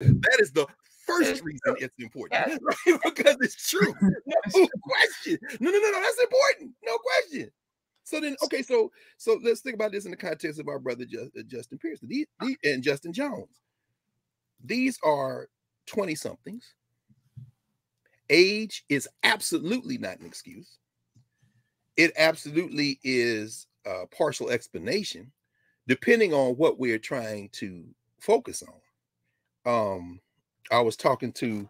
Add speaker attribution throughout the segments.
Speaker 1: That is the first reason it's important right? because it's true. No question. No, no, no, no. That's important. No question. So then, okay, so so let's think about this in the context of our brother Just, uh, Justin Pearson these, these, and Justin Jones. These are 20 somethings. Age is absolutely not an excuse. It absolutely is a partial explanation, depending on what we're trying to focus on. Um, I was talking to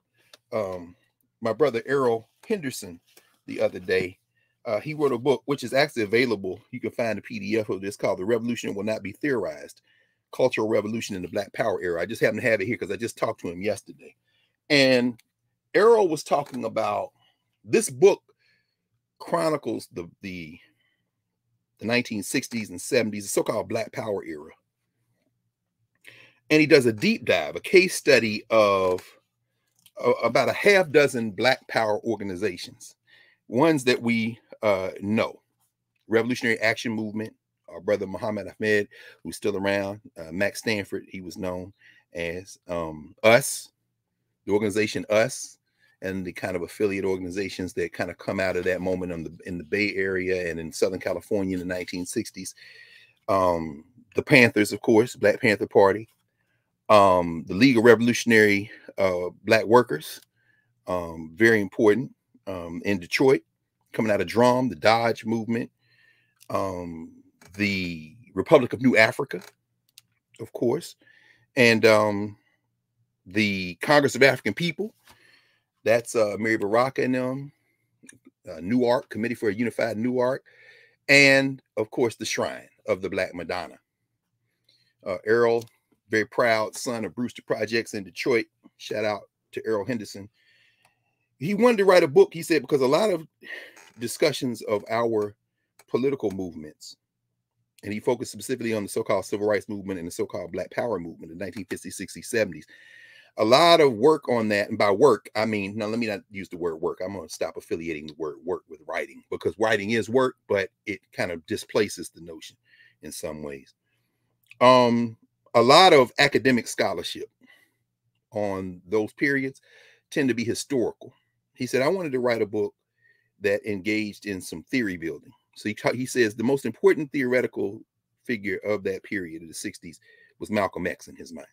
Speaker 1: um, my brother Errol Henderson the other day. Uh, he wrote a book which is actually available. You can find a PDF of this called "The Revolution Will Not Be Theorized: Cultural Revolution in the Black Power Era." I just happen to have it here because I just talked to him yesterday, and Errol was talking about this book chronicles the the the 1960s and 70s, the so-called Black Power era and he does a deep dive, a case study of uh, about a half dozen Black Power organizations, ones that we uh, know. Revolutionary Action Movement, our brother Muhammad Ahmed, who's still around, uh, Max Stanford, he was known as um, US, the organization US, and the kind of affiliate organizations that kind of come out of that moment in the in the Bay Area and in Southern California in the 1960s. Um, the Panthers, of course, Black Panther Party, um, the League of Revolutionary uh, Black Workers, um, very important um, in Detroit, coming out of Drum, the Dodge movement, um, the Republic of New Africa, of course, and um, the Congress of African People. That's uh, Amiri Baraka and them, uh, Newark Committee for a Unified Newark, and of course the Shrine of the Black Madonna. Uh, Errol very proud son of Brewster Projects in Detroit. Shout out to Errol Henderson. He wanted to write a book, he said, because a lot of discussions of our political movements, and he focused specifically on the so-called civil rights movement and the so-called black power movement in the 1950s, 60s, 70s. A lot of work on that, and by work, I mean, now let me not use the word work. I'm going to stop affiliating the word work with writing because writing is work, but it kind of displaces the notion in some ways. Um, a lot of academic scholarship on those periods tend to be historical. He said, I wanted to write a book that engaged in some theory building. So he, he says the most important theoretical figure of that period of the 60s was Malcolm X in his mind.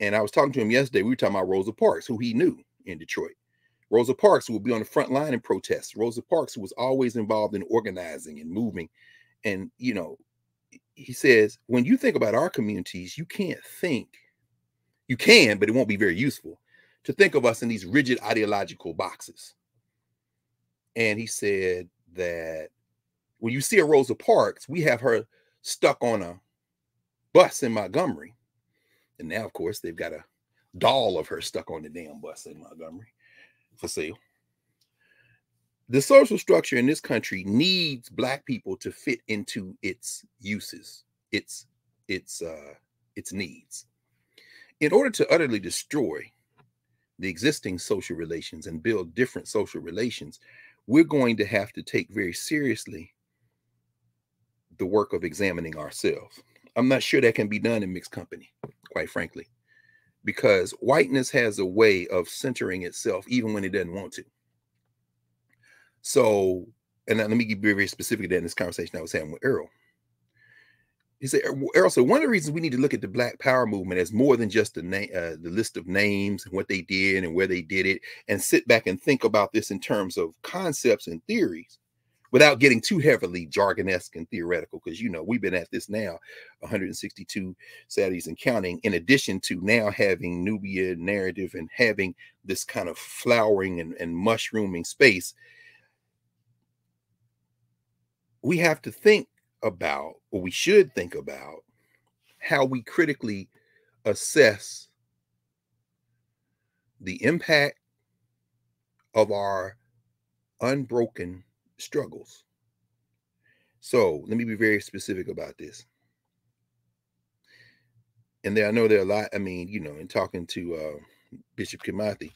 Speaker 1: And I was talking to him yesterday. We were talking about Rosa Parks, who he knew in Detroit. Rosa Parks, who would be on the front line in protests. Rosa Parks, who was always involved in organizing and moving. And, you know, he says, when you think about our communities, you can't think, you can, but it won't be very useful to think of us in these rigid ideological boxes. And he said that when you see a Rosa Parks, we have her stuck on a bus in Montgomery. And now, of course, they've got a doll of her stuck on the damn bus in Montgomery for sale the social structure in this country needs black people to fit into its uses its its uh its needs. In order to utterly destroy the existing social relations and build different social relations we're going to have to take very seriously the work of examining ourselves. I'm not sure that can be done in mixed company quite frankly because whiteness has a way of centering itself even when it doesn't want to so, and let me be very specific That in this conversation I was having with Errol. He said, Errol, said, one of the reasons we need to look at the Black Power movement as more than just the name, uh, the list of names and what they did and where they did it, and sit back and think about this in terms of concepts and theories without getting too heavily jargonesque and theoretical, because you know we've been at this now 162 Saturdays and counting, in addition to now having Knubia Knarrative and having this kind of flowering and, and mushrooming space we have to think about, or we should think about, how we critically assess the impact of our unbroken struggles. So let me be very specific about this. And there, I know there are a lot. I mean, you know, in talking to uh, Bishop Kimathi,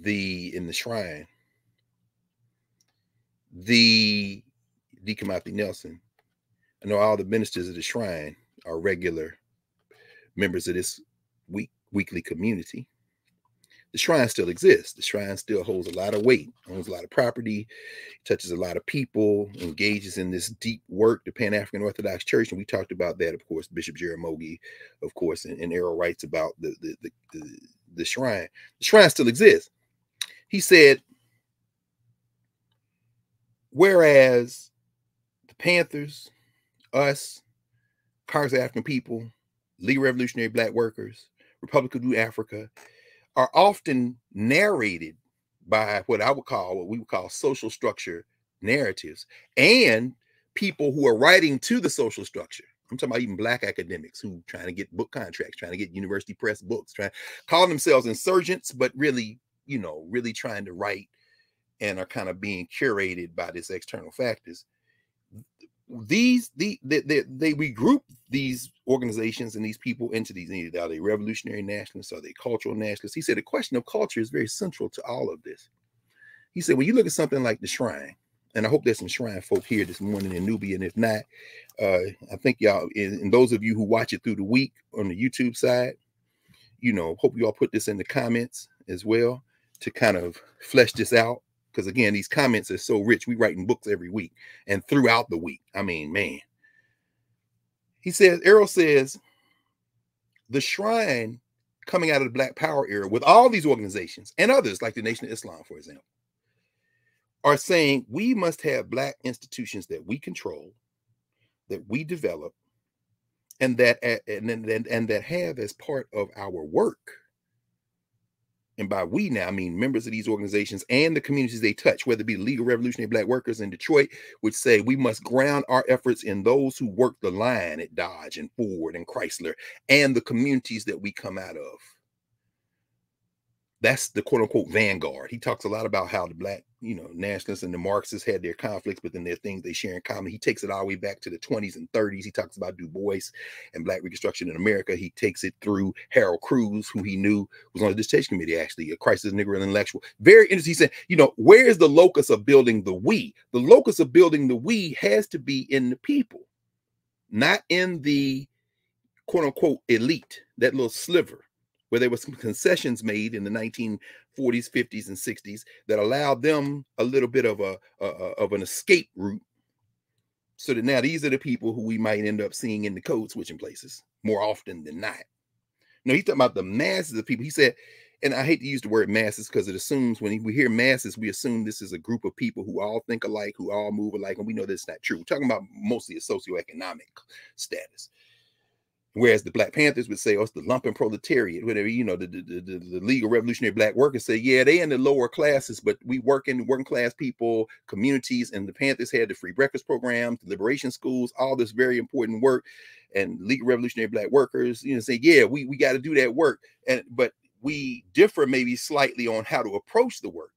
Speaker 1: the in the shrine, the Deacon Nelson. I know all the ministers of the shrine are regular members of this week weekly community. The shrine still exists. The shrine still holds a lot of weight, owns a lot of property, touches a lot of people, engages in this deep work, the Pan African Orthodox Church. And we talked about that, of course, Bishop Jaramogi, of course, and, and Errol writes about the, the, the, the, the shrine. The shrine still exists. He said, whereas Panthers, us, Congress of African People, League of Revolutionary Black Workers, Republic of New Africa are often narrated by what I would call what we would call social structure narratives and people who are writing to the social structure. I'm talking about even black academics who trying to get book contracts, trying to get university press books, trying calling themselves insurgents, but really, you know, really trying to write and are kind of being curated by this external factors these the they, they, regroup these organizations and these people into these are they revolutionary nationalists? Are they cultural nationalists? He said the question of culture is very central to all of this. He said when you look at something like the shrine and i hope there's some shrine folk here this morning in Knubia and if not uh i think y'all and those of you who watch it through the week on the youtube side you know hope you all put this in the comments as well to kind of flesh this out because again, these comments are so rich. We writing books every week and throughout the week. I mean, man. He says, Errol says, the shrine coming out of the Black Power era with all these organizations and others like the Nation of Islam, for example, are saying we must have Black institutions that we control, that we develop, and that and, and, and that have as part of our work and by we now I mean members of these organizations and the communities they touch, whether it be the League of Revolutionary Black Workers in Detroit, which say we must ground our efforts in those who work the line at Dodge and Ford and Chrysler and the communities that we come out of. That's the quote unquote vanguard. He talks a lot about how the black, you know, nationalists and the Marxists had their conflicts, but then there are things they share in common. He takes it all the way back to the 20s and 30s. He talks about Du Bois and Black Reconstruction in America. He takes it through Harold Cruse, who he knew was on the dissertation committee, actually, a crisis Negro intellectual. Very interesting. He said, you know, where is the locus of building the we? The locus of building the we has to be in the people, not in the quote unquote elite, that little sliver where there were some concessions made in the 1940s, 50s, and 60s that allowed them a little bit of a, a, of an escape route. So that now these are the people who we might end up seeing in the code switching places more often than not. No, he's talking about the masses of people. He said, and I hate to use the word masses because it assumes when we hear masses, we assume this is a group of people who all think alike, who all move alike, and we know that's not true. We're talking about mostly a socioeconomic status. Whereas the Black Panthers would say, oh, it's the lumpen proletariat, whatever, you know, the, the, the, the League of Revolutionary Black Workers say, yeah, they in the lower classes, but we work in working class people, communities, and the Panthers had the free breakfast programs, the liberation schools, all this very important work. And League of Revolutionary Black Workers, you know, say, yeah, we, we got to do that work. And but we differ maybe slightly on how to approach the work.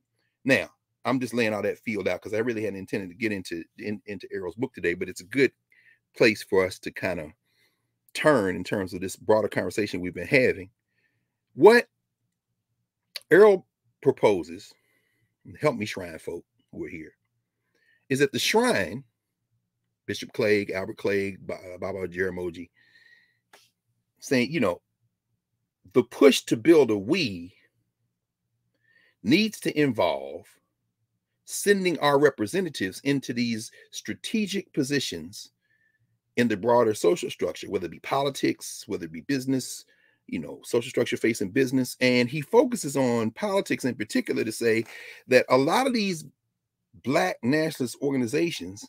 Speaker 1: Now, I'm just laying all that field out because I really hadn't intended to get into in, into Errol's book today, but it's a good place for us to kind of turn in terms of this broader conversation we've been having. What Errol proposes, help me shrine folk who are here, is that the shrine, Bishop Cleage, Albert Cleage, uh, Baba Jaramogi, saying, you know, the push to build a we needs to involve sending our representatives into these strategic positions in the broader social structure, whether it be politics, whether it be business, you know, social structure facing business. And he focuses on politics in particular to say that a lot of these black nationalist organizations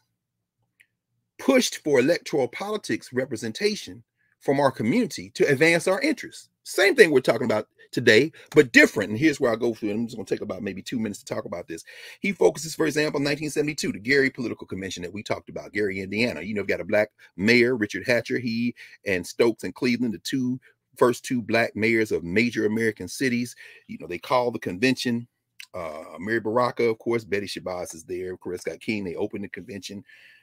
Speaker 1: pushed for electoral politics representation from our community to advance our interests. Same thing we're talking about today, but different. And here's where I go through. I'm just going to take about maybe two minutes to talk about this. He focuses, for example, 1972, the Gary Political Convention that we talked about, Gary, Indiana. You know, got a black mayor, Richard Hatcher. He and Stokes and Cleveland, the two first two black mayors of major American cities. You know, they call the convention. Uh, Amiri Baraka, of course, Betty Shabazz is there. Coretta Scott King. They opened the convention.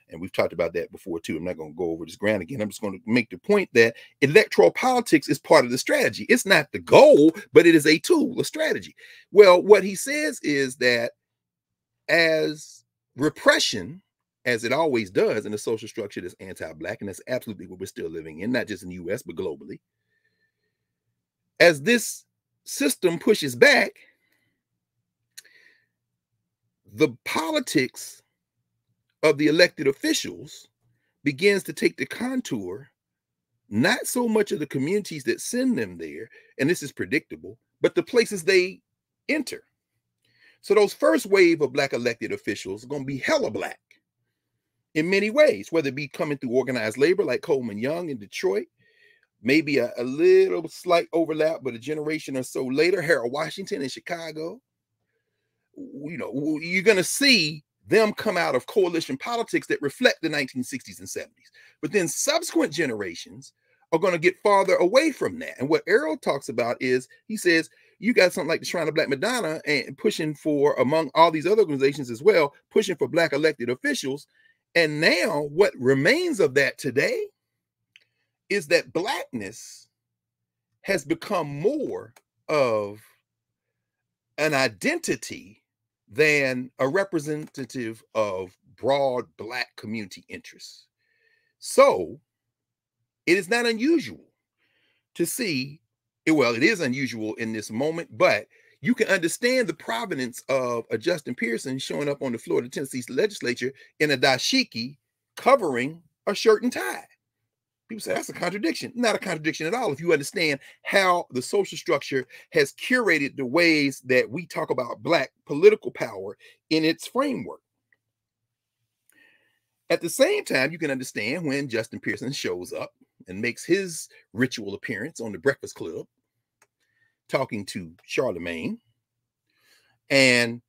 Speaker 1: And we've talked about that before too. I'm not going to go over this ground again. I'm just going to make the point that electoral politics is part of the strategy. It's not the goal, but it is a tool, a strategy. Well, what he says is that as repression, as it always does in a social structure that's anti-black, and that's absolutely what we're still living in, not just in the US, but globally. as this system pushes back, the politics of the elected officials begins to take the contour not so much of the communities that send them there, and this is predictable, but the places they enter. So those first wave of black elected officials are going to be hella black in many ways, whether it be coming through organized labor like Coleman Young in Detroit, maybe a, a little slight overlap, but a generation or so later, Harold Washington in Chicago. You know, you're going to see them come out of coalition politics that reflect the 1960s and 70s. But then subsequent generations are going to get farther away from that. And what Errol talks about is he says, you got something like the Shrine of Black Madonna and pushing for, among all these other organizations as well, pushing for Black elected officials. And now, what remains of that today is that Blackness has become more of an identity than a representative of broad Black community interests. So it is not unusual to see, eh, well, it is unusual in this moment, but you can understand the provenance of a Justin Pearson showing up on the floor of the Tennessee legislature in a dashiki covering a shirt and tie. People say that's a contradiction. Not a contradiction at all if you understand how the social structure has curated the ways that we talk about Black political power in its framework. At the same time, you can understand when Justin Pearson shows up and makes his ritual appearance on the Breakfast Club talking to Charlemagne. And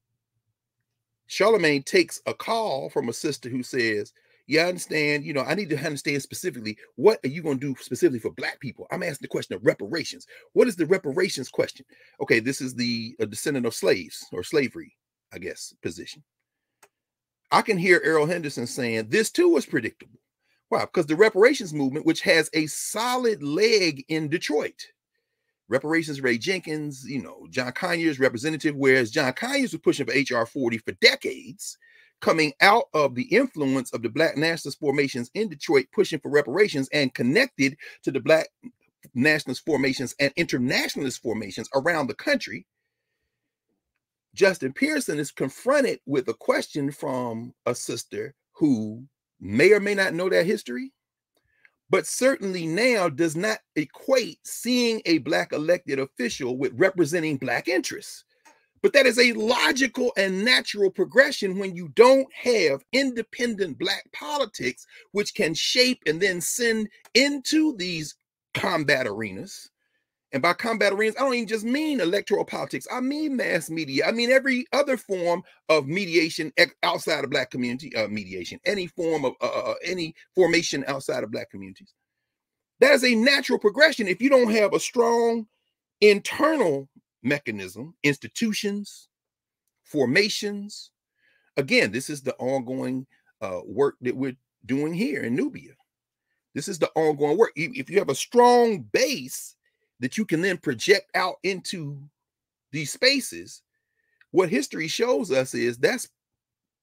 Speaker 1: Charlemagne takes a call from a sister who says, I understand. You know, I need to understand specifically what are you going to do specifically for Black people? I'm asking the question of reparations. What is the reparations question? Okay, this is the descendant of slaves or slavery, I guess, position. I can hear Errol Henderson saying this too was predictable. Why? Because the reparations movement, which has a solid leg in Detroit, reparations Ray Jenkins, you know, John Conyers representative, whereas John Conyers was pushing for HR 40 for decades, coming out of the influence of the Black nationalist formations in Detroit, pushing for reparations and connected to the Black nationalist formations and internationalist formations around the country. Justin Pearson is confronted with a question from a sister who may or may not know that history, but certainly now does not equate seeing a Black elected official with representing Black interests. But that is a logical and natural progression when you don't have independent Black politics, which can shape and then send into these combat arenas and by combat arenas, I don't even just mean electoral politics. I mean mass media. I mean every other form of mediation outside of Black community uh, mediation, any form of uh, uh, uh, any formation outside of Black communities. That is a natural progression. If you don't have a strong internal mechanism, institutions, formations. Again, this is the ongoing uh, work that we're doing here in Knubia. This is the ongoing work. If you have a strong base that you can then project out into these spaces, what history shows us is that's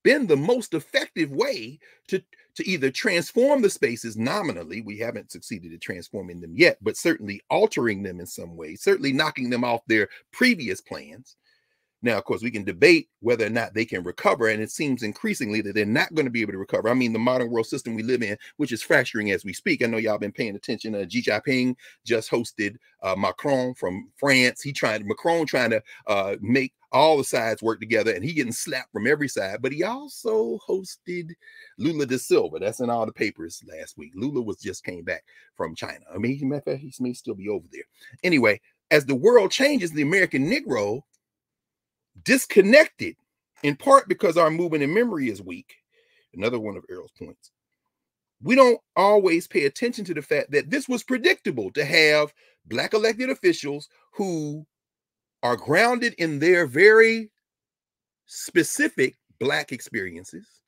Speaker 1: been the most effective way to, to either transform the spaces nominally. We haven't succeeded at transforming them yet, but certainly altering them in some way, certainly knocking them off their previous plans, now, of course, we can debate whether or not they can recover, and it seems increasingly that they're not going to be able to recover. I mean, the modern world system we live in, which is fracturing as we speak. I know y'all been paying attention. Uh, Xi Jinping just hosted uh, Macron from France. He tried Macron trying to uh, make all the sides work together, and he getting slapped from every side. But he also hosted Lula da Silva. That's in all the papers last week. Lula was just came back from China. I mean, he may, he may still be over there. Anyway, as the world changes, the American Negro disconnected in part because our movement and memory is weak. Another one of Errol's points. We don't always pay attention to the fact that this was predictable to have Black elected officials who are grounded in their very specific Black experiences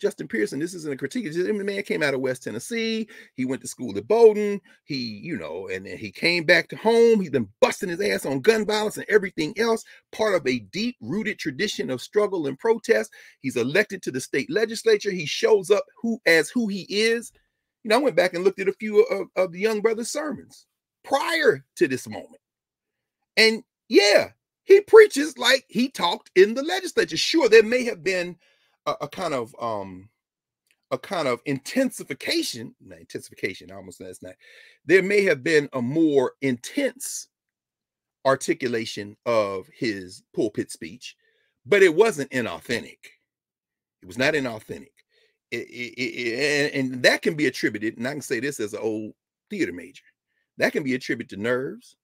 Speaker 1: Justin Pearson, this isn't a critique. the man came out of West Tennessee. He went to school at Bowdoin. He, you know, and then he came back to home. He's been busting his ass on gun violence and everything else, part of a deep rooted tradition of struggle and protest. He's elected to the state legislature. He shows up who as who he is. You know, I went back and looked at a few of, of the young brother's sermons prior to this moment. And yeah, he preaches like he talked in the legislature. Sure, there may have been a, kind of um a kind of intensification, not intensification, I almost that's not. There may have been a more intense articulation of his pulpit speech, but it wasn't inauthentic. It was not inauthentic. It, it, it, and that can be attributed, and I can say this as an old theater major, that can be attributed to nerves,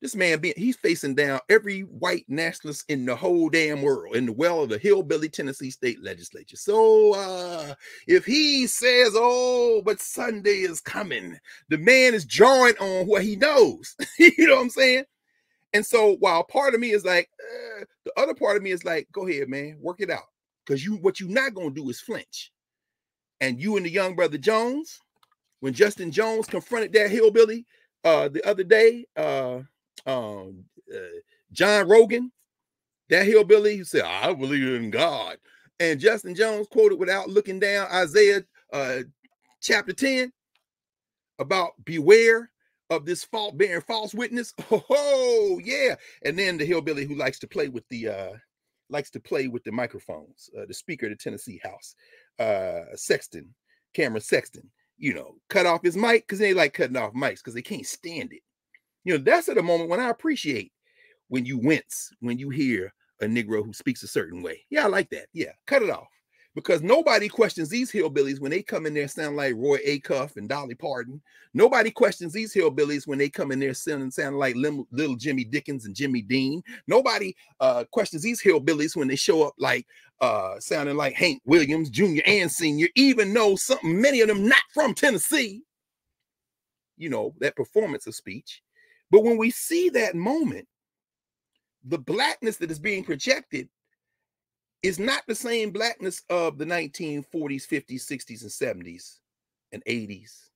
Speaker 1: this man being he's facing down every white nationalist in the whole damn world in the well of the hillbilly Tennessee state legislature. So uh if he says, Oh, but Sunday is coming, the man is drawing on what he knows. you know what I'm saying? And so while part of me is like, uh, the other part of me is like, go ahead, man, work it out. Because you what you're not gonna do is flinch. And you and the young brother Jones, when Justin Jones confronted that hillbilly uh the other day, uh um, uh, John Ragan, that hillbilly, he said, I believe in God. And Justin Jones quoted without looking down Isaiah uh, chapter 10 about beware of this fault bearing false witness. Oh, yeah. And then the hillbilly who likes to play with the uh likes to play with the microphones, uh, the speaker of the Tennessee House, uh Sexton, Cameron Sexton, you know, cut off his mic because they like cutting off mics because they can't stand it. You know, that's at a moment when I appreciate when you wince when you hear a Negro who speaks a certain way. Yeah, I like that. Yeah, cut it off. Because nobody questions these hillbillies when they come in there sound like Roy Acuff and Dolly Parton. Nobody questions these hillbillies when they come in there sounding sound like little Jimmy Dickens and Jimmy Dean. Nobody uh, questions these hillbillies when they show up like uh, sounding like Hank Williams Jr. and Senior, even though some many of them not from Tennessee. You know that performance of speech but when we see that moment, the blackness that is being projected is not the same blackness of the 1940s, 50s, 60s, and 70s, and 80s,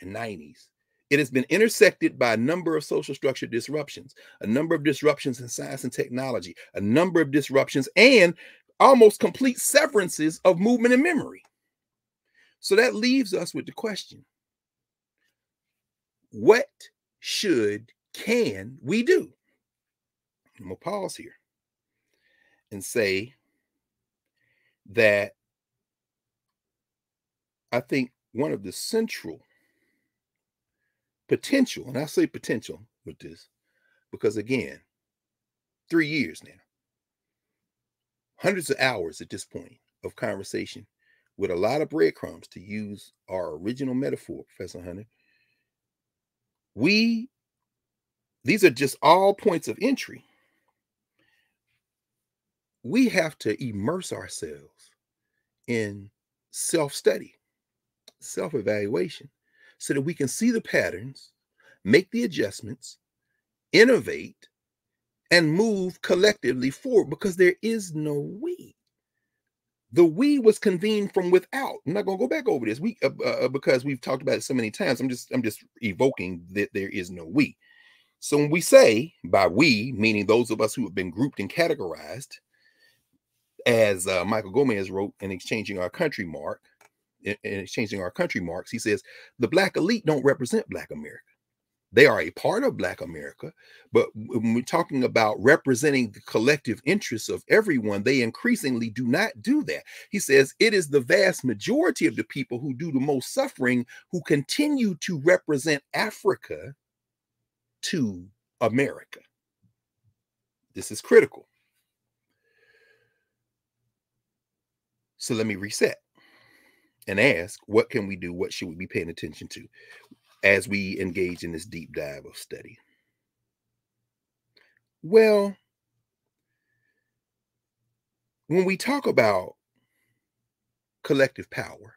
Speaker 1: and 90s. It has been intersected by a number of social structure disruptions, a number of disruptions in science and technology, a number of disruptions, and almost complete severances of movement and memory. So that leaves us with the question what should, can we do? I'm going to pause here and say that I think one of the central potential, and I say potential with this because again, three years now, hundreds of hours at this point of conversation with a lot of breadcrumbs to use our original metaphor, Professor Hunter, we, these are just all points of entry. We have to immerse ourselves in self study, self evaluation, so that we can see the patterns, make the adjustments, innovate, and move collectively forward because there is no we. The we was convened from without. I'm not going to go back over this. We uh, uh, because we've talked about it so many times. I'm just I'm just evoking that there is no we. So when we say by we, meaning those of us who have been grouped and categorized, as uh, Michael Gomez wrote in exchanging our country mark, in, in exchanging our country marks, he says the black elite don't represent Black America. They are a part of Black America, but when we're talking about representing the collective interests of everyone, they increasingly do not do that. He says it is the vast majority of the people who do the most suffering who continue to represent Africa to America. This is critical. So let me reset and ask what can we do? What should we be paying attention to? as we engage in this deep dive of study? Well, when we talk about collective power,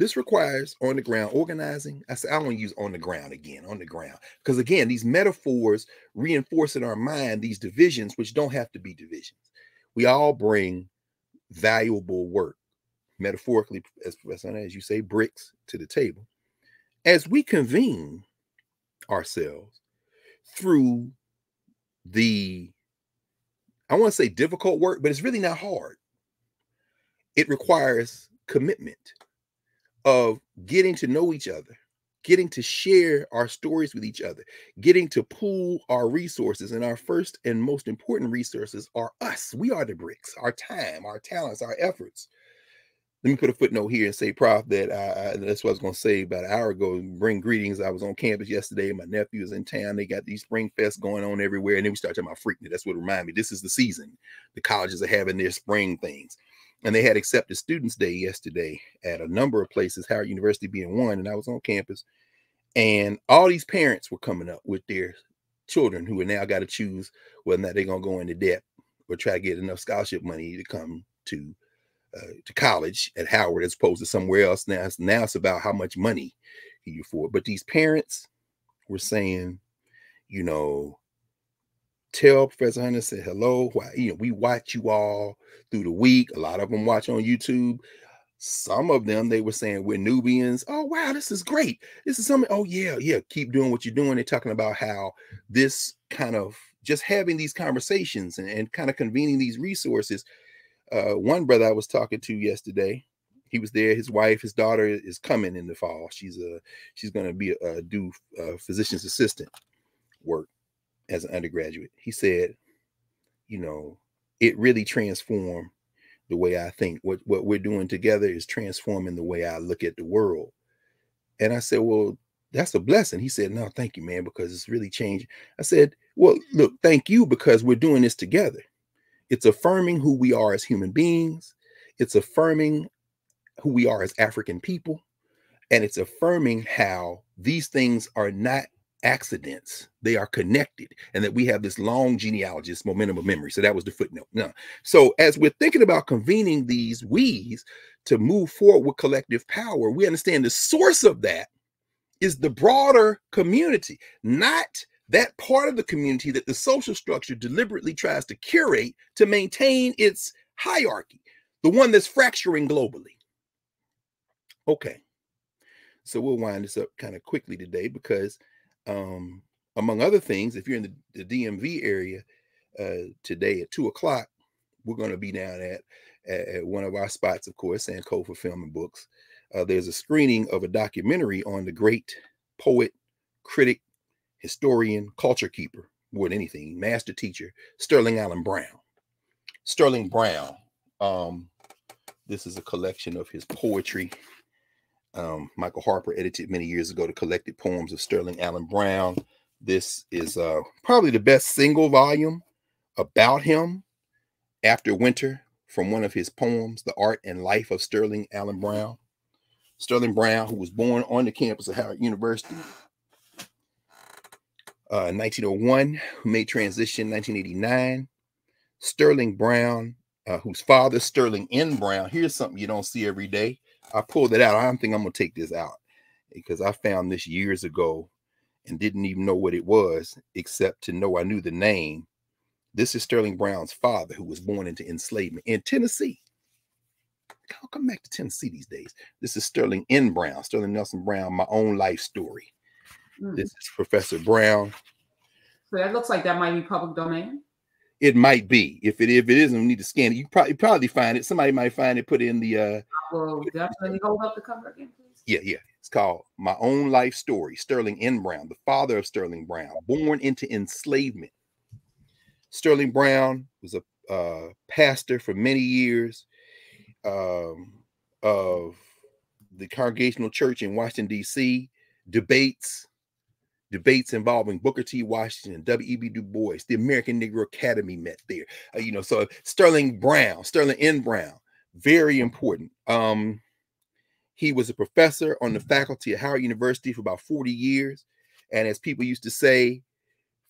Speaker 1: this requires on the ground organizing. I say I want to use on the ground again, on the ground, because again, these metaphors reinforce in our mind these divisions, which don't have to be divisions. We all bring valuable work, metaphorically, as Professor, as you say, bricks to the table as we convene ourselves through the I want to say difficult work, but it's really not hard. It requires commitment of getting to know each other getting to share our stories with each other, getting to pool our resources. And our first and most important resources are us. We are the bricks, our time, our talents, our efforts. Let me put a footnote here and say, Prof, that I, I, that's what I was going to say about an hour ago. Bring greetings. I was on campus yesterday. My nephew is in town. They got these spring fests going on everywhere. And then we start talking about Freaknik. That's what reminded me. This is the season. The colleges are having their spring things and they had accepted students day yesterday at a number of places howard university being one and i was on campus. And all these parents were coming up with their children who are now got to choose whether or not they're going to go into debt or try to get enough scholarship money to come to uh, to college at howard as opposed to somewhere else. Now it's, now it's about how much money you afford. But these parents were saying you know tell Professor Hunter, say hello. Why, you know, we watch you all through the week. A lot of them watch on YouTube. Some of them they were saying we're Nubians. Oh wow, this is great. This is something. Oh yeah, yeah. Keep doing what you're doing. They're talking about how this kind of just having these conversations and, and kind of convening these resources. Uh, one brother I was talking to yesterday, he was there. His wife, his daughter is coming in the fall. She's a she's going to be a, a do a physician's assistant work as an undergraduate. He said, you know, it really transformed the way I think. What what we're doing together is transforming the way I look at the world. And I said, well, that's a blessing. He said, no, thank you, man, because it's really changed. I said, well, look, thank you because we're doing this together. It's affirming who we are as human beings. It's affirming who we are as African people. And it's affirming how these things are not accidents they are connected and that we have this long genealogy this momentum of memory. So that was the footnote. Now so as we're thinking about convening these we's to move forward with collective power we understand the source of that is the broader community not that part of the community that the social structure deliberately tries to curate to maintain its hierarchy the one that's fracturing globally. Okay. So we'll wind this up kind of quickly today because um, among other things, if you're in the, the DMV area uh, today at two o'clock, we're going to be down at, at, one of our spots, of course, and Sankofa Film and Books. Uh, there's a screening of a documentary on the great poet, critic, historian, culture keeper, more than anything, master teacher, Sterling Allen Brown. Sterling Brown. Um, this is a collection of his poetry um, Michael Harper edited many years ago the collected poems of Sterling Allen Brown. This is uh, probably the best single volume about him after winter from one of his poems, The Art and Life of Sterling Allen Brown. Sterling Brown, who was born on the campus of Howard University uh, in 1901, who made transition in 1989. Sterling Brown, uh, whose father, Sterling N. Brown, here's something you don't see every day. I pulled it out. I don't think I'm gonna take this out because I found this years ago and didn't even know what it was, except to know I knew the name. This is Sterling Brown's father, who was born into enslavement in Tennessee. I'll come back to Tennessee these days. This is Sterling N. Brown, Sterling Nelson Brown, my own life story. Mm. This is Professor Brown.
Speaker 2: So that looks like that might be public domain.
Speaker 1: It might be. If it if it isn't, we need to scan it. You probably probably find it. Somebody might find it. Put it in the. uh
Speaker 2: Definitely hold up the cover again, please.
Speaker 1: Yeah, yeah. It's called My Own Life Story. Sterling N. Brown, the father of Sterling Brown, born into enslavement. Sterling Brown was a uh, pastor for many years um, of the Congregational Church in Washington D.C. Debates debates involving Booker T. Washington, W.E.B. Du Bois, the American Negro Academy met there. Uh, you know, so Sterling Brown, Sterling N. Brown, very important. Um, he was a professor on the faculty at Howard University for about 40 years. And as people used to say,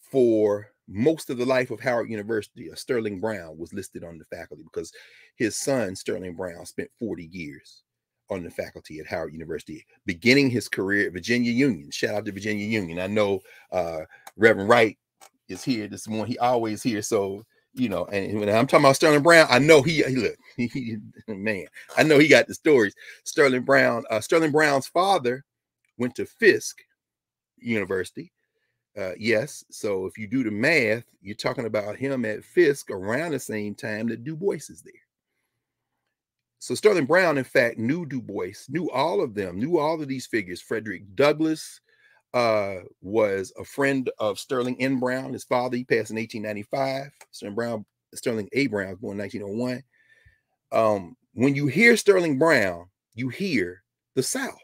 Speaker 1: for most of the life of Howard University, uh, Sterling Brown was listed on the faculty because his son, Sterling Brown, spent 40 years on the faculty at Howard University, beginning his career at Virginia Union. Shout out to Virginia Union. I know uh, Reverend Wright is here this morning. He always here. So, you know, and when I'm talking about Sterling Brown, I know he, he look, he, man, I know he got the stories. Sterling Brown, uh, Sterling Brown's father went to Fisk University. Uh, yes. So if you do the math, you're talking about him at Fisk around the same time that Du Bois is there. so Sterling Brown, in fact, knew Du Bois, knew all of them, knew all of these figures. Frederick Douglass uh, was a friend of Sterling N. Brown. His father, he passed in 1895. Sterling Brown, Sterling A. Brown, born in 1901. Um, when you hear Sterling Brown, you hear the South,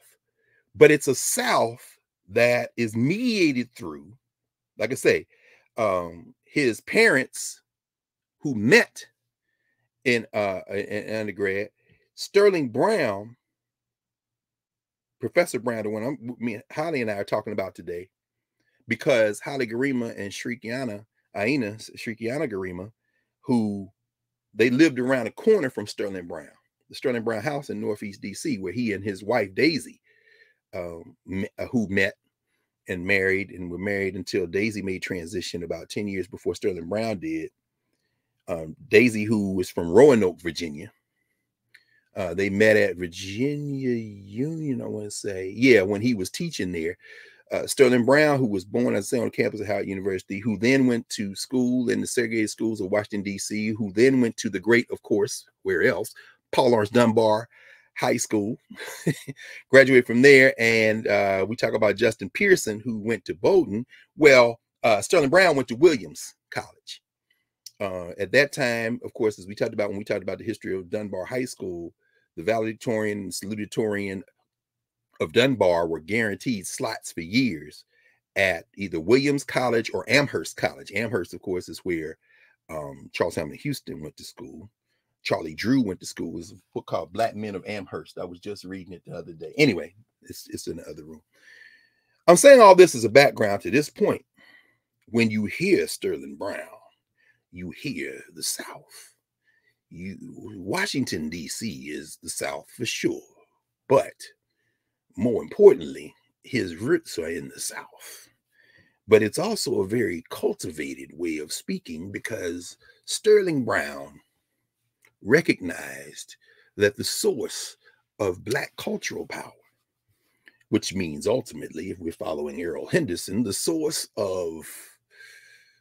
Speaker 1: but it's a South that is mediated through, like I say, um, his parents who met in uh in undergrad sterling brown professor brown the one i'm me Haile and i are talking about today because Haile Gerima and Shirikiana aina Shirikiana Gerima who they lived around the corner from sterling brown the sterling brown house in northeast dc where he and his wife daisy um, uh, who met and married and were married until daisy made transition about 10 years before sterling brown did um, Daisy, who was from Roanoke, Virginia. Uh, they met at Virginia Union, I want to say. Yeah, when he was teaching there. Uh, Sterling Brown, who was born, I say, on campus of Howard University, who then went to school in the segregated schools of Washington, D.C., who then went to the great, of course, where else? Paul Laurence Dunbar High School, graduated from there. And uh, we talk about Justin Pearson, who went to Bowdoin. Well, uh, Sterling Brown went to Williams College. Uh, at that time, of course, as we talked about when we talked about the history of Dunbar High School, the valedictorian and salutatorian of Dunbar were guaranteed slots for years at either Williams College or Amherst College. Amherst, of course, is where um, Charles Hamilton Houston went to school. Charlie Drew went to school. Was a book called Black Men of Amherst. I was just reading it the other day. Anyway, it's, it's in the other room. I'm saying all this as a background to this point. When you hear Sterling Brown, you hear the South. You Washington D.C. is the South for sure, but more importantly, his roots are in the South. But it's also a very cultivated way of speaking because Sterling Brown recognized that the source of Black cultural power, which means ultimately, if we're following Errol Henderson, the source of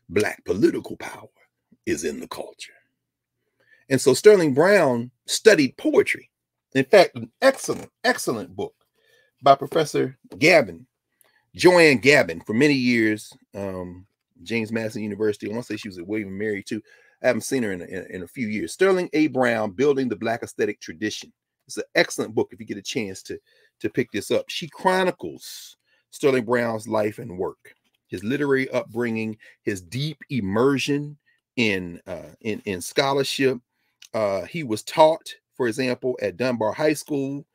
Speaker 1: Black political power is in the culture. And so Sterling Brown studied poetry. In fact, an excellent, excellent book by Professor Gabbin, Joanne Gabbin, for many years, um, James Madison University. I want to say she was at William and Mary too. I haven't seen her in a, in a few years. Sterling A. Brown, Building the Black Aesthetic Tradition. It's an excellent book if you get a chance to, to pick this up. She chronicles Sterling Brown's life and work, his literary upbringing, his deep immersion in uh, in in scholarship. Uh, he was taught, for example, at Dunbar High School.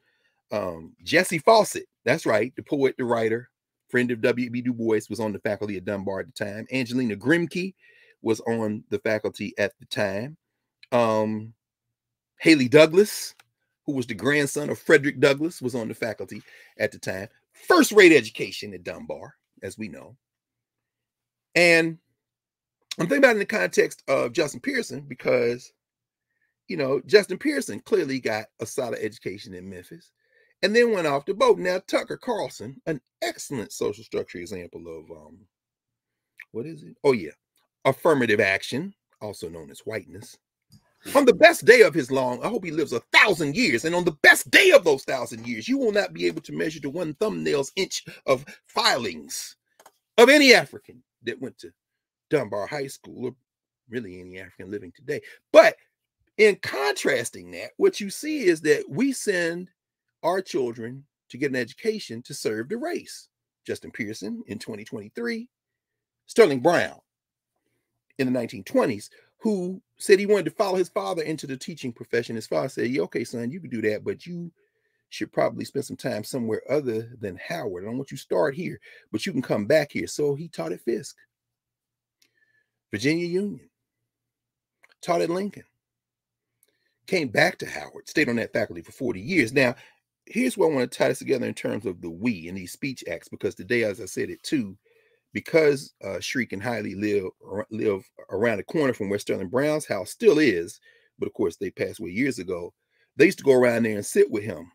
Speaker 1: Um, Jessie Fauset, that's right, the poet, the writer, friend of W.B. Du Bois, was on the faculty at Dunbar at the time. Angelina Grimke was on the faculty at the time. Um, Haley Douglass, who was the grandson of Frederick Douglass, was on the faculty at the time. First rate education at Dunbar, as we know. And I'm thinking about it in the context of Justin Pearson because, you know, Justin Pearson clearly got a solid education in Memphis and then went off the boat. Now, Tucker Carlson, an excellent social structure example of, um, what is it? Oh, yeah, affirmative action, also known as whiteness. On the best day of his long, I hope he lives a thousand years. And on the best day of those thousand years, you will not be able to measure the one thumbnail's inch of filings of any African that went to Dunbar High School, or really any African living today. But in contrasting that, what you see is that we send our children to get an education to serve the race. Justin Pearson in 2023, Sterling Brown in the 1920s, who said he wanted to follow his father into the teaching profession. His father said, Yeah, okay, son, you can do that, but you should probably spend some time somewhere other than Howard. I don't want you to start here, but you can come back here. So he taught at Fisk. Virginia Union, taught at Lincoln, came back to Howard, stayed on that faculty for 40 years. Now, here's where I want to tie this together in terms of the we and these speech acts, because today, as I said it too, because uh, Shriek and Haile live, live around the corner from where Sterling Brown's house still is, but of course they passed away years ago, they used to go around there and sit with him.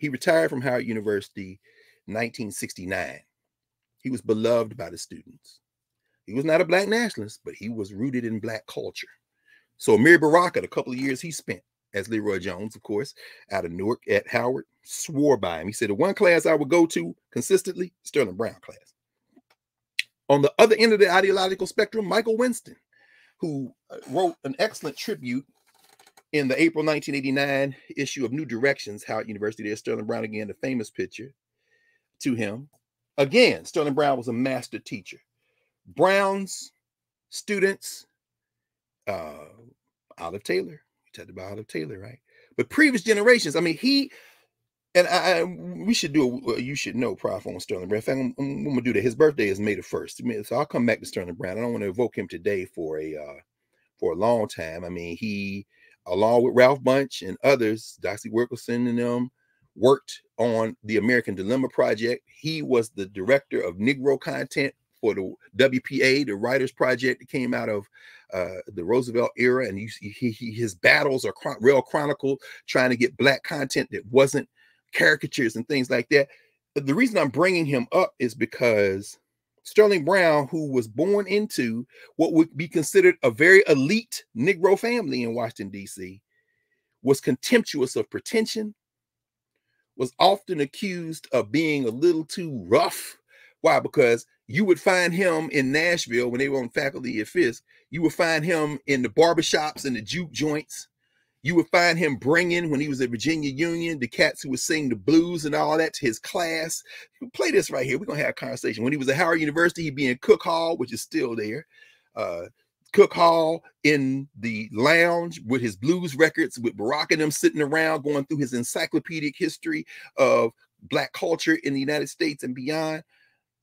Speaker 1: He retired from Howard University 1969. He was beloved by the students. He was not a black nationalist, but he was rooted in black culture. So Amiri Baraka, the couple of years he spent as LeRoi Jones, of course, out of Newark at Howard, swore by him. He said, The one class I would go to consistently, Sterling Brown class. On the other end of the ideological spectrum, Michael Winston, who uh, wrote an excellent tribute in the April 1989 issue of New Directions, Howard University. There's Sterling Brown again, the famous picture to him. Again, Sterling Brown was a master teacher. Brown's students, uh, Olive Taylor, talked about Olive Taylor, right? But previous generations, I mean, he and I, I we should do a, you should know Prof on Sterling Brown. In fact, I'm, I'm, gonna do that. His birthday is May the first, so I'll come back to Sterling Brown. I don't want to evoke him today for a uh, for a long time. I mean, he along with Ralph Bunche and others, Doxey Wilkerson and them, worked on the American Dilemma Project. He was the director of Negro content for the WPA, the Writers Project that came out of uh, the Roosevelt era. And he, he, he, his battles are real chronicle, trying to get Black content that wasn't caricatures and things like that. But the reason I'm bringing him up is because Sterling Brown, who was born into what would be considered a very elite Negro family in Washington, D.C., was contemptuous of pretension, was often accused of being a little too rough. Why? Because you would find him in Nashville when they were on faculty at Fisk. You would find him in the barbershops and the juke joints you would find him bringing, when he was at Virginia Union, the cats who would sing the blues and all that to his class. Play this right here. We're going to have a conversation. When he was at Howard University, he'd be in Cook Hall, which is still there. Uh, Cook Hall in the lounge with his blues records, with Baraka and them sitting around going through his encyclopedic history of Black culture in the United States and beyond.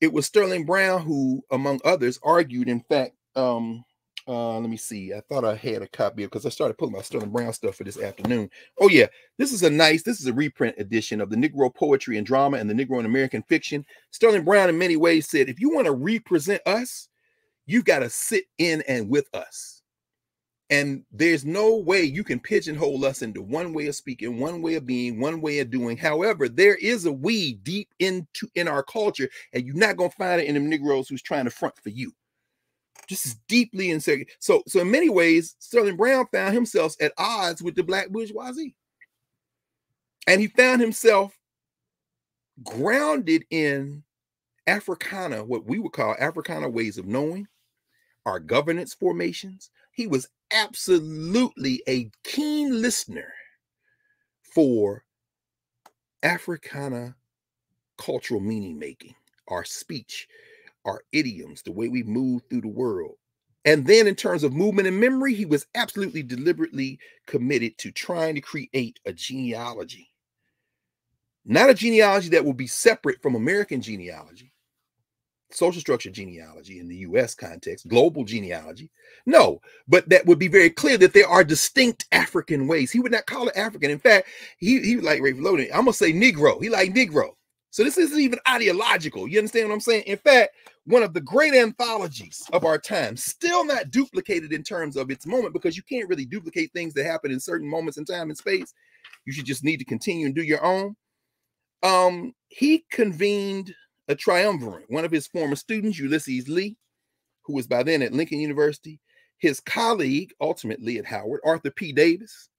Speaker 1: It was Sterling Brown who, among others, argued, in fact, um, uh, let me see. I thought I had a copy because I started pulling my Sterling Brown stuff for this afternoon. Oh yeah, this is a nice. This is a reprint edition of the Negro Poetry and Drama and the Negro in American Fiction. Sterling Brown, in many ways, said, if you want to represent us, you got to sit in and with us. And there's no way you can pigeonhole us into one way of speaking, one way of being, one way of doing. However, there is a we deep into in our culture, and you're not gonna find it in the Negroes who's trying to front for you just as deeply insecure. So, so in many ways, Sterling Brown found himself at odds with the black bourgeoisie. And he found himself grounded in Africana, what we would call Africana ways of knowing, our governance formations. He was absolutely a keen listener for Africana cultural meaning making, our speech, our idioms, the way we move through the world. And then, in terms of movement and memory, he was absolutely deliberately committed to trying to create a genealogy. Not a genealogy that will be separate from American genealogy, social structure genealogy in the US context, global genealogy. No, but that would be very clear that there are distinct African ways. He would not call it African. In fact, he, he like Ray Loading, I'm gonna say Negro. He like Negro. So this isn't even ideological. You understand what I'm saying? In fact, one of the great anthologies of our time, still not duplicated in terms of its moment, because you can't really duplicate things that happen in certain moments in time and space. You should just need to continue and do your own. Um, he convened a triumvirate. One of his former students, Ulysses Lee, who was by then at Lincoln University, his colleague, ultimately at Howard, Arthur P. Davis,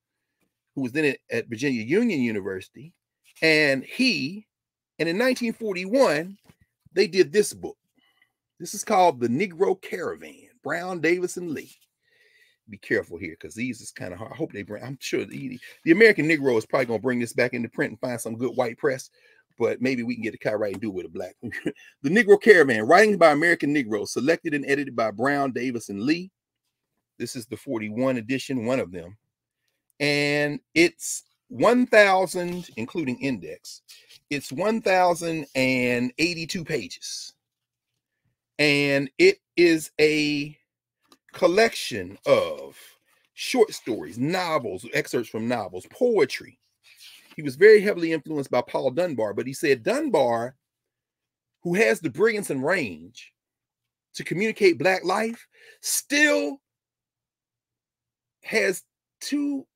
Speaker 1: who was then at, at Virginia Union University, and he, and in 1941, they did this book. This is called the Negro Caravan, Brown, Davis, and Lee. Be careful here because these is kind of hard. I hope they bring, I'm sure the, the American Negro is probably going to bring this back into print and find some good white press, but maybe we can get a copyright and do it with a black. the Negro Caravan, writing by American Negroes, selected and edited by Brown, Davis, and Lee. This is the 41 edition, one of them. And it's 1,000, including index, it's 1,082 pages and it is a collection of short stories, novels, excerpts from novels, poetry. He was very heavily influenced by Paul Dunbar, but he said Dunbar, who has the brilliance and range to communicate Black life, still has two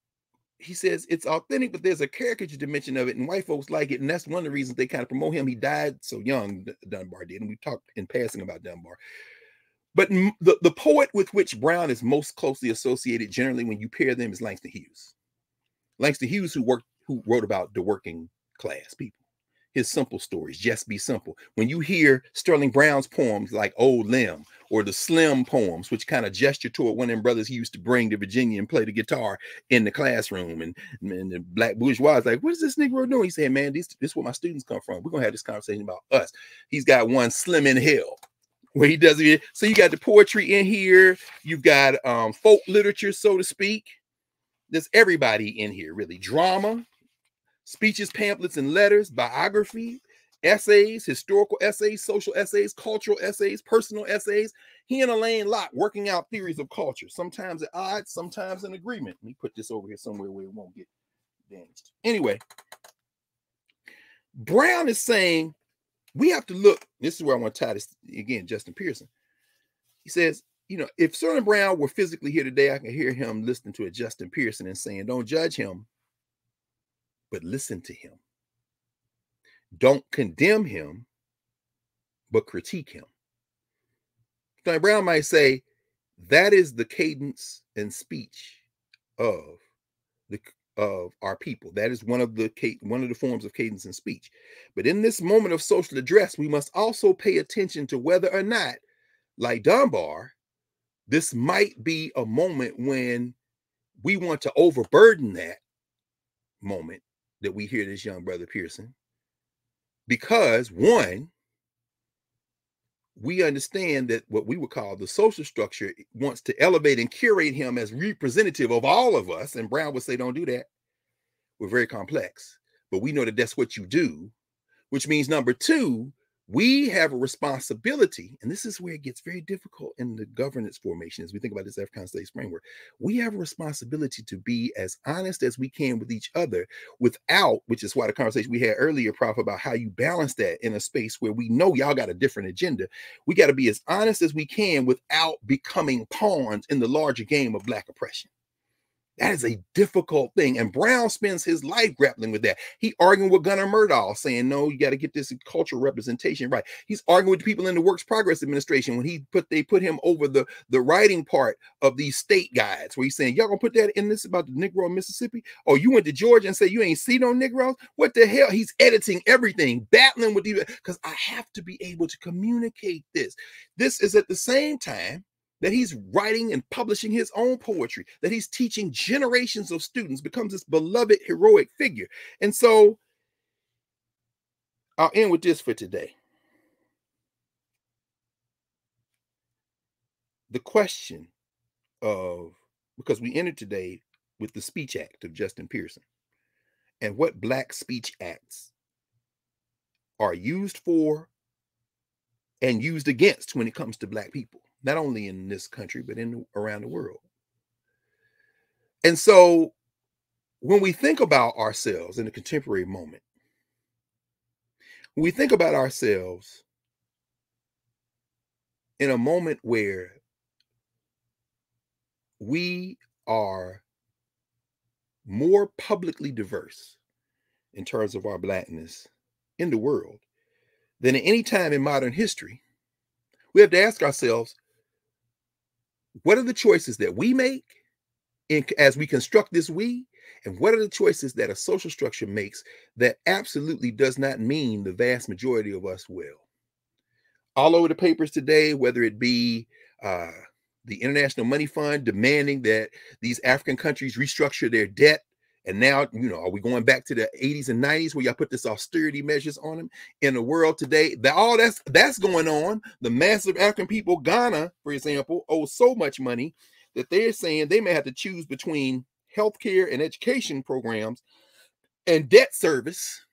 Speaker 1: he says it's authentic, but there's a caricature dimension of it, and white folks like it, and that's one of the reasons they kind of promote him. He died so young, Dunbar did, and we talked in passing about Dunbar. But the, the poet with which Brown is most closely associated, generally when you pair them, is Langston Hughes. Langston Hughes, who worked, who wrote about the working class people. His simple stories, just be simple. When you hear Sterling Brown's poems like Old Lem or the Slim poems, which kind of gesture toward one of them brothers he used to bring to Virginia and play the guitar in the classroom. And, and the black bourgeois is like, what is this Negro doing? He said, man, this, this is where my students come from. We're going to have this conversation about us. He's got one Slim in Hell where he does it. So you got the poetry in here. You've got um, folk literature, so to speak. There's everybody in here, really. Drama, speeches, pamphlets, and letters, biography, essays, historical essays, social essays, cultural essays, personal essays. He and Alain Locke working out theories of culture, sometimes at odds, sometimes in agreement. Let me put this over here somewhere where it won't get damaged. Anyway, Brown is saying we have to look. This is where I want to tie this again, Justin Pearson. He says, you know, if Sterling Brown were physically here today, I can hear him listening to a Justin Pearson and saying, don't judge him, but listen to him. Don't condemn him, but critique him. Sterling Brown might say, that is the cadence and speech of the of our people. That is one of the one of the forms of cadence and speech. But in this moment of social address, we must also pay attention to whether or not, like Dunbar, this might be a moment when we want to overburden that moment that we hear this young brother Pearson. Because one, we understand that what we would call the social structure wants to elevate and curate him as representative of all of us. And Brown would say, don't do that. We're very complex, but we know that that's what you do, which means number two, we have a responsibility, and this is where it gets very difficult in the governance formation as we think about this African States framework. We have a responsibility to be as honest as we can with each other without, which is why the conversation we had earlier, Prof, about how you balance that in a space where we know y'all got a different agenda. We got to be as honest as we can without becoming pawns in the larger game of Black oppression. That is a difficult thing. And Brown spends his life grappling with that. He arguing with Gunnar Myrdal, saying, no, you got to get this cultural representation right. He's arguing with the people in the Works Progress Administration when he put they put him over the, the writing part of these state guides, where he's saying, Y'all gonna put that in this about the Negro in Mississippi? Oh, you went to Georgia and say you ain't seen no Negroes? What the hell? He's editing everything, battling with the because I have to be able to communicate this. This is at the same time that he's writing and publishing his own poetry, that he's teaching generations of students, becomes this beloved heroic figure. And so I'll end with this for today. The question of because we ended today with the Speech Act of Justin Pearson and what Black Speech Acts are used for and used against when it comes to Black people not only in this country, but in around the world. And so when we think about ourselves in a contemporary moment, we think about ourselves in a moment where we are more publicly diverse in terms of our blackness in the world than at any time in modern history, we have to ask ourselves what are the choices that we make in, as we construct this we? And what are the choices that a social structure makes that absolutely does not mean the vast majority of us will? All over the papers today, whether it be uh, the International Money Fund demanding that these African countries restructure their debt and now, you know, are we going back to the 80s and 90s where y'all put this austerity measures on them in the world today? That all that's that's going on. The massive African people, Ghana, for example, owe so much money that they're saying they may have to choose between healthcare and education programs and debt service.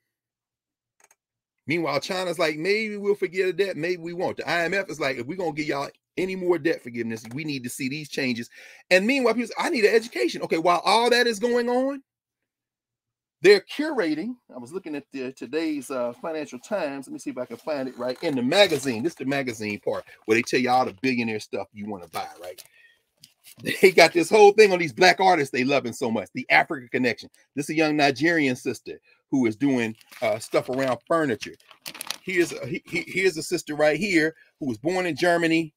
Speaker 1: Meanwhile, China's like, maybe we'll forget a debt, maybe we won't. The IMF is like, if we're gonna give y'all any more debt forgiveness, we need to see these changes. And meanwhile, people say, I need an education. Okay, while all that is going on, they're curating. I was looking at the, today's uh, Financial Times. Let me see if I can find it right in the magazine. This is the magazine part where they tell you all the billionaire stuff you want to buy, right? They got this whole thing on these black artists they loving so much. The Africa Connection. This is a young Nigerian sister who is doing uh, stuff around furniture. Here's a, he, here's a sister right here who was born in Germany.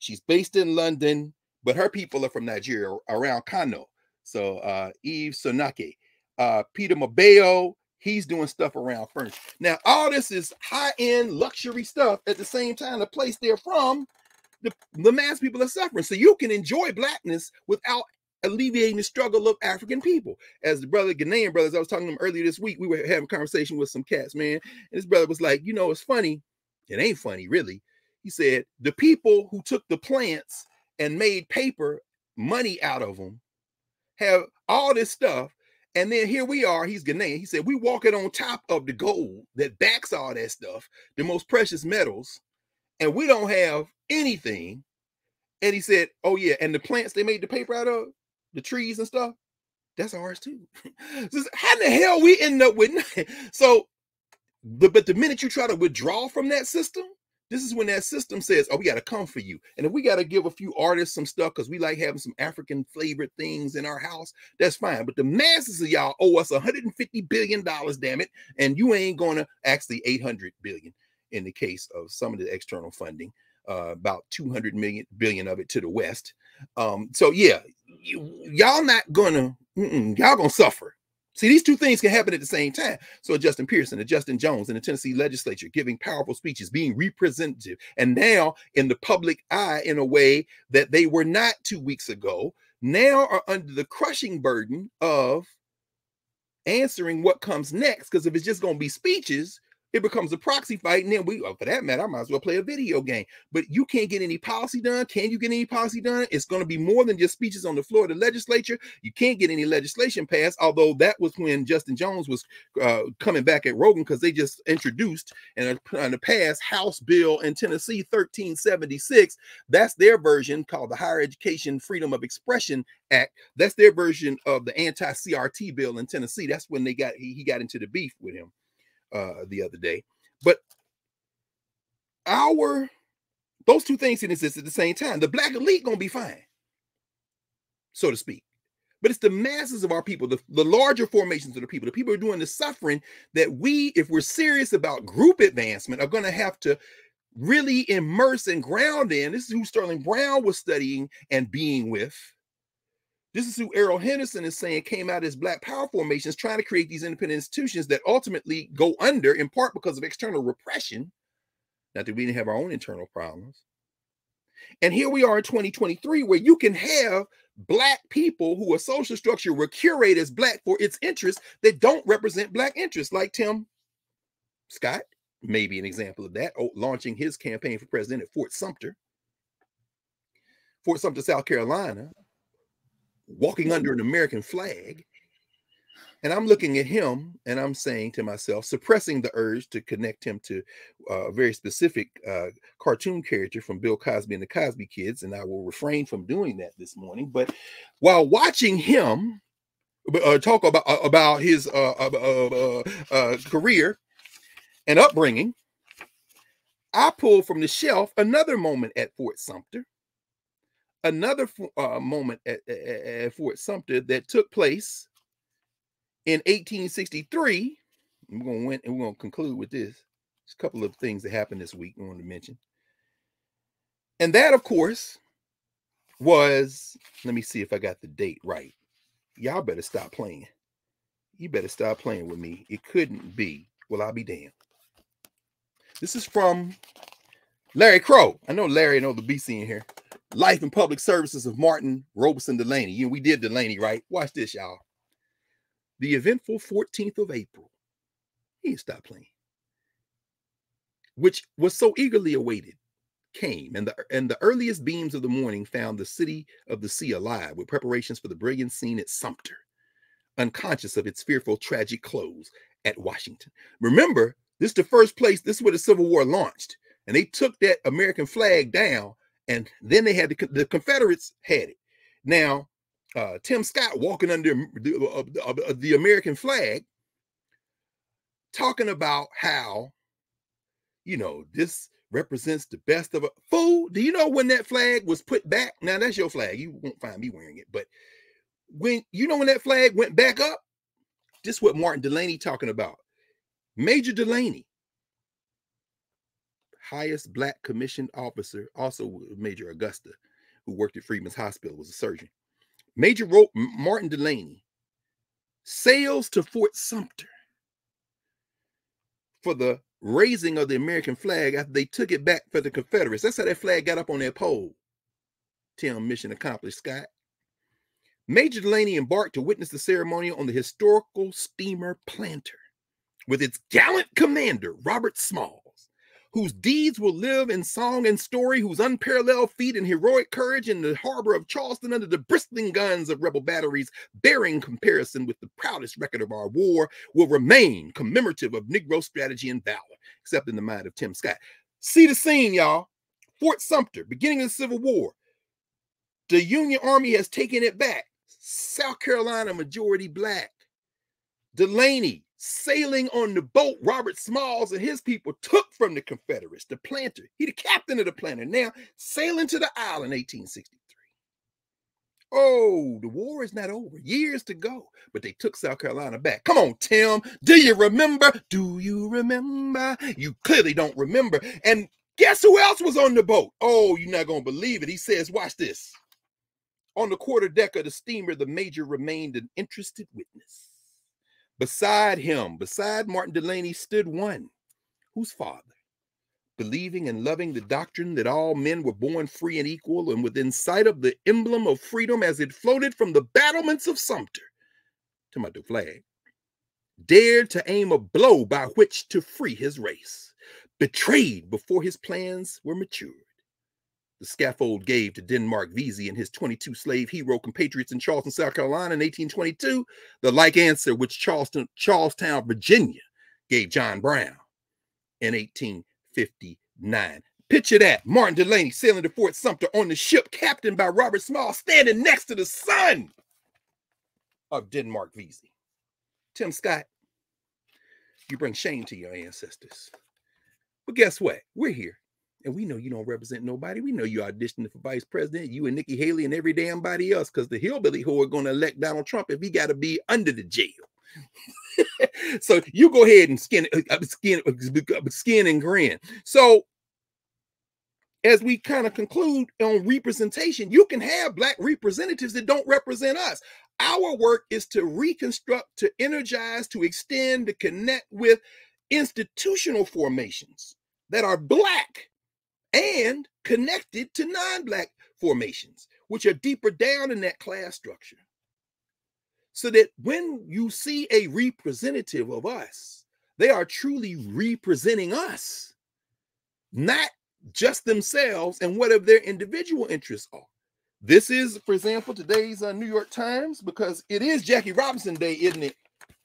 Speaker 1: She's based in London, but her people are from Nigeria, around Kano. So uh, Eve Sonaike Uh, Peter Mabeo, he's doing stuff around furniture. Now, all this is high-end luxury stuff at the same time, the place they're from, the, the mass people are suffering. So you can enjoy blackness without alleviating the struggle of African people. As the brother Ghanaian brothers, I was talking to him earlier this week. We were having a conversation with some cats, man. And his brother was like, you know, it's funny. It ain't funny, really. He said, the people who took the plants and made paper money out of them have all this stuff. And then here we are, he's Ghanaian. He said, we walking on top of the gold that backs all that stuff, the most precious metals, and we don't have anything. And he said, oh yeah, and the plants they made the paper out of, the trees and stuff, that's ours too. How the hell we end up with so but the minute you try to withdraw from that system, this is when that system says, "Oh, we got to come for you," and if we got to give a few artists some stuff because we like having some African flavored things in our house, that's fine. But the masses of y'all owe us 150 billion dollars, damn it, and you ain't gonna actually 800 billion in the case of some of the external funding, uh, about 200 million billion of it to the West. Um, so yeah, y'all not gonna, y'all gonna suffer. See, these two things can happen at the same time. So Justin Pearson and Justin Jones in the Tennessee legislature giving powerful speeches, being representative, and now in the public eye in a way that they were not two weeks ago, now are under the crushing burden of answering what comes next. Because if it's just going to be speeches, it becomes a proxy fight. And then we, oh, for that matter, I might as well play a video game. But you can't get any policy done. Can you get any policy done? It's going to be more than just speeches on the floor of the legislature. You can't get any legislation passed, although that was when Justin Jones was uh, coming back at Ragan because they just introduced and past House bill in Tennessee 1376. That's their version called the Higher Education Freedom of Expression Act. That's their version of the anti-CRT bill in Tennessee. That's when they got he, he got into the beef with him uh, the other day. But our those two things can exist at the same time. The black elite gonna be fine, so to speak. But it's the masses of our people, the, the larger formations of the people, the people who are doing the suffering that we, if we're serious about group advancement, are to have to really immerse and ground in. This is who Sterling Brown was studying and being with this is who Errol Henderson is saying came out as black power formations, trying to create these independent institutions that ultimately go under in part because of external repression. Not that we didn't have our own internal problems. And here we are in 2023, where you can have black people who a social structure will curate as black for its interests that don't represent black interests, like Tim Scott, maybe an example of that, oh, launching his campaign for president at Fort Sumter. Fort Sumter, South Carolina, walking under an American flag. And I'm looking at him and I'm saying to myself, suppressing the urge to connect him to a very specific uh, cartoon character from Bill Cosby and the Cosby Kids. And I will refrain from doing that this morning. But while watching him uh, talk about, uh, about his uh, uh, uh, career and upbringing, I pulled from the shelf another moment at Fort Sumter another uh, moment at, at, Fort Sumter that took place in 1863. We're going to we're going to conclude with this. There's a couple of things that happened this week I want to mention. And that, of course, was let me see if I got the date right. Y'all better stop playing. You better stop playing with me. It couldn't be. Well, I'll be damned. This is from Larry Crow. I know Larry I know the BC in here. Life and Public Services of Martin Robison Delany. You know, we did Delany, right? Watch this, y'all. The eventful 14th of April. He stopped playing. Which was so eagerly awaited, came, and the and the earliest beams of the morning found the city of the sea alive with preparations for the brilliant scene at Sumter, unconscious of its fearful tragic close at Washington. Remember, this is the first place, this is where the Civil War launched. And they took that American flag down and then they had the, the Confederates had it. Now, uh, Tim Scott walking under the, uh, the American flag, talking about how, you know, this represents the best of a fool. Do you know when that flag was put back? Now that's your flag. You won't find me wearing it, but when you know when that flag went back up, this is what Martin Delany talking about. Major Delany highest black commissioned officer, also Major Augusta, who worked at Freedman's Hospital, was a surgeon. Major Ro- Martin Delany sails to Fort Sumter for the raising of the American flag after they took it back for the Confederates. That's how that flag got up on their pole. Tim, mission accomplished, Scott. Major Delany embarked to witness the ceremony on the historical steamer Planter with its gallant commander, Robert Smalls whose deeds will live in song and story, whose unparalleled feat and heroic courage in the harbor of Charleston under the bristling guns of rebel batteries, bearing comparison with the proudest record of our war, will remain commemorative of Negro strategy and valor, except in the mind of Tim Scott. See the scene, y'all. Fort Sumter, beginning of the Civil War. The Union Army has taken it back. South Carolina, majority black. Delany, sailing on the boat Robert Smalls and his people took from the Confederates, the planter. He the captain of the planter. Now sailing to the island 1863. Oh, the war is not over. Years to go. But they took South Carolina back. Come on, Tim. Do you remember? Do you remember? You clearly don't remember. And guess who else was on the boat? Oh, you're not going to believe it. He says, watch this. On the quarter deck of the steamer, the major remained an interested witness. Beside him, beside Martin Delany, stood one whose father, believing and loving the doctrine that all men were born free and equal, and within sight of the emblem of freedom as it floated from the battlements of Sumter to my flag, dared to aim a blow by which to free his race, betrayed before his plans were matured the scaffold gave to Denmark Vesey and his 22 slave hero compatriots in Charleston, South Carolina in 1822, the like answer which Charleston, Charlestown, Virginia gave John Brown in 1859. Picture that Martin Delany sailing to Fort Sumter on the ship captained by Robert Small, standing next to the son of Denmark Vesey. Tim Scott, you bring shame to your ancestors. But guess what? We're here. And we know you don't represent nobody. We know you auditioning for vice president, you and Nikki Haley and every damn body else, because the hillbilly who are going to elect Donald Trump if he got to be under the jail. so you go ahead and skin, uh, uh skin, uh, skin and grin. So as we kind of conclude on representation, you can have black representatives that don't represent us. Our work is to reconstruct, to energize, to extend, to connect with institutional formations that are black and connected to non-black formations, which are deeper down in that class structure. So that when you see a representative of us, they are truly representing us, not just themselves and whatever their individual interests are. This is, for example, today's uh, New York Times because it is Jackie Robinson Day, isn't it?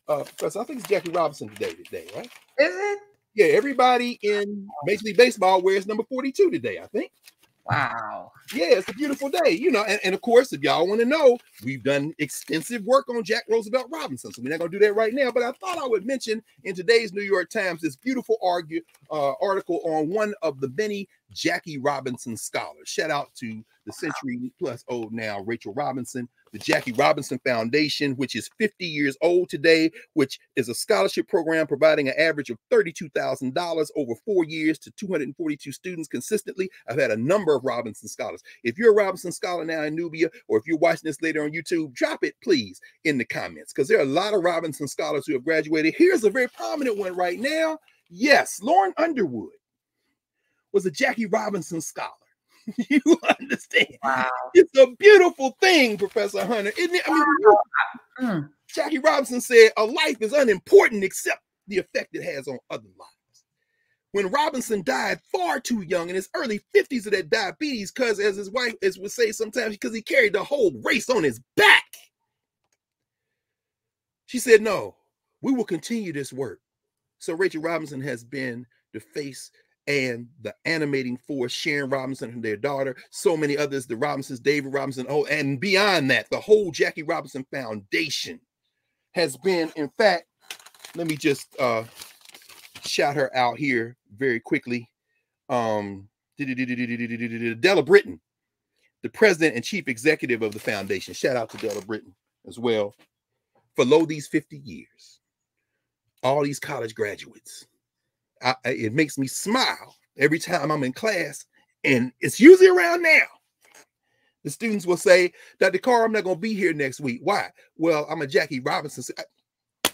Speaker 1: Uh, because I think it's Jackie Robinson Day today, right?
Speaker 2: Is it?
Speaker 1: Yeah, everybody in Major League Baseball wears number 42 today, I think.
Speaker 2: Wow.
Speaker 1: Yeah, it's a beautiful day, you know. And, and of course, if y'all want to know, we've done extensive work on Jack Roosevelt Robinson. So we're not going to do that right now. But I thought I would mention in today's New York Times this beautiful argue, uh, article on one of the many Jackie Robinson Scholar. Shout out to the century plus old now, Rachel Robinson, the Jackie Robinson Foundation, which is 50 years old today, which is a scholarship program providing an average of $32,000 over four years to 242 students consistently. I've had a number of Robinson scholars. If you're a Robinson scholar now in Knubia, or if you're watching this later on YouTube, drop it please in the comments because there are a lot of Robinson scholars who have graduated. Here's a very prominent one right now. Yes, Lauren Underwood was a Jackie Robinson scholar. you understand? Wow. It's a beautiful thing, Professor Hunter. Isn't it? I mean, wow. Mm. Jackie Robinson said a life is unimportant except the effect it has on other lives. When Robinson died far too young in his early 50s of that diabetes, because as his wife as would say sometimes, because he carried the whole race on his back. She said, No, we will continue this work. So Rachel Robinson has been the face and the animating force, Sharon Robinson and their daughter, so many others, the Robinsons, David Robinson, oh, and beyond that, the whole Jackie Robinson Foundation has been, in fact, let me just uh shout her out here very quickly. Um Della Britton, the president and chief executive of the foundation. Shout out to Della Britton as well. For lo these 50 years, all these college graduates, I, it makes me smile every time I'm in class, and it's usually around now The students will say, Dr. Carr, I'm not going to be here next week. Why? Well, I'm a Jackie Robinson.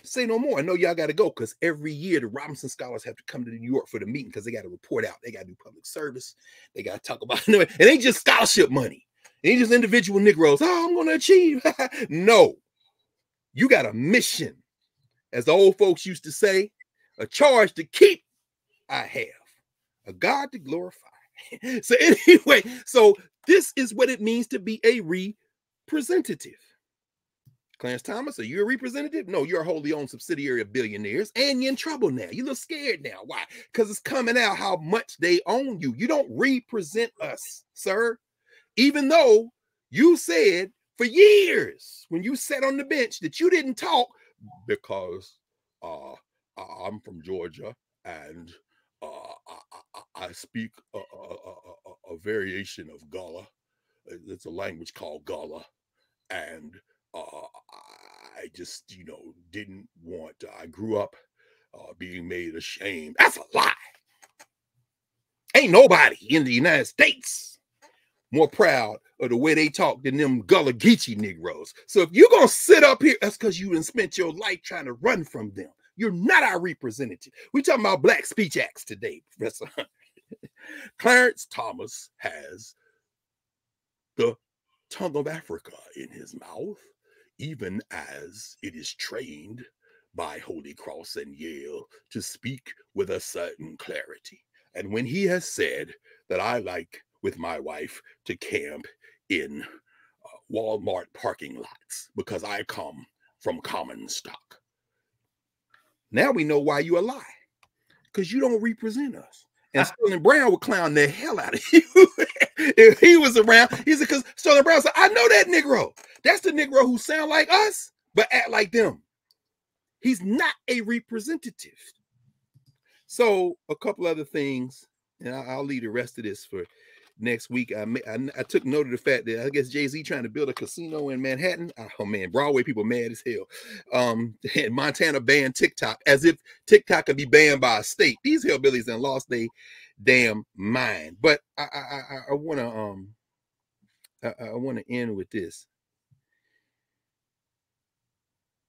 Speaker 1: Say no more. I know y'all got to go because every year the Robinson scholars have to come to New York for the meeting because they got to report out. They got to do public service. They got to talk about it. It ain't just scholarship money. It ain't just individual Negroes. Oh, I'm going to achieve. no. You got a mission. As the old folks used to say, a charge to keep I have, a God to glorify. so anyway, so this is what it means to be a representative. Clarence Thomas, are you a representative? No, you're a wholly owned subsidiary of billionaires, and you're in trouble now. You look scared now. Why? Because it's coming out how much they own you. You don't represent us, sir. Even though you said for years when you sat on the bench that you didn't talk because uh, I'm from Georgia and uh, I, I, speak a, a, a, a, variation of Gullah. It's a language called Gullah, and uh, I just, you know, didn't want. I grew up uh, being made ashamed. That's a lie. Ain't nobody in the United States more proud of the way they talk than them Gullah Geechee Negroes. So if you're gonna sit up here, that's because you done spent your life trying to run from them. You're not our representative. We're talking about Black Speech Acts today, Professor Clarence Thomas has the tongue of Africa in his mouth, even as it is trained by Holy Cross and Yale to speak with a certain clarity. And when he has said that I like with my wife to camp in uh, Walmart parking lots because I come from common stock. Now we know why you a lie. Because you don't represent us. And Sterling Brown would clown the hell out of you if he was around. He's because Sterling Brown said, I know that Negro. That's the Negro who sound like us, but act like them. He's not a representative. So a couple other things, and I'll, I'll leave the rest of this for next week. I, I, I took note of the fact that I guess Jay Z trying to build a casino in Manhattan. Oh man, Broadway people mad as hell. Um, and Montana banned TikTok as if TikTok could be banned by a state. These hillbillies and lost their damn mind. But I I I, I want to um I, I want to end with this.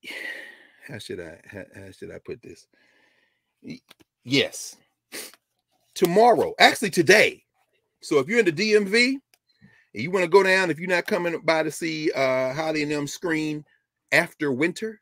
Speaker 1: How should I how, how should I put this? Yes. Tomorrow, actually today, so if you're in the DMV and you want to go down, if you're not coming by to see uh Haile and them screen after winter,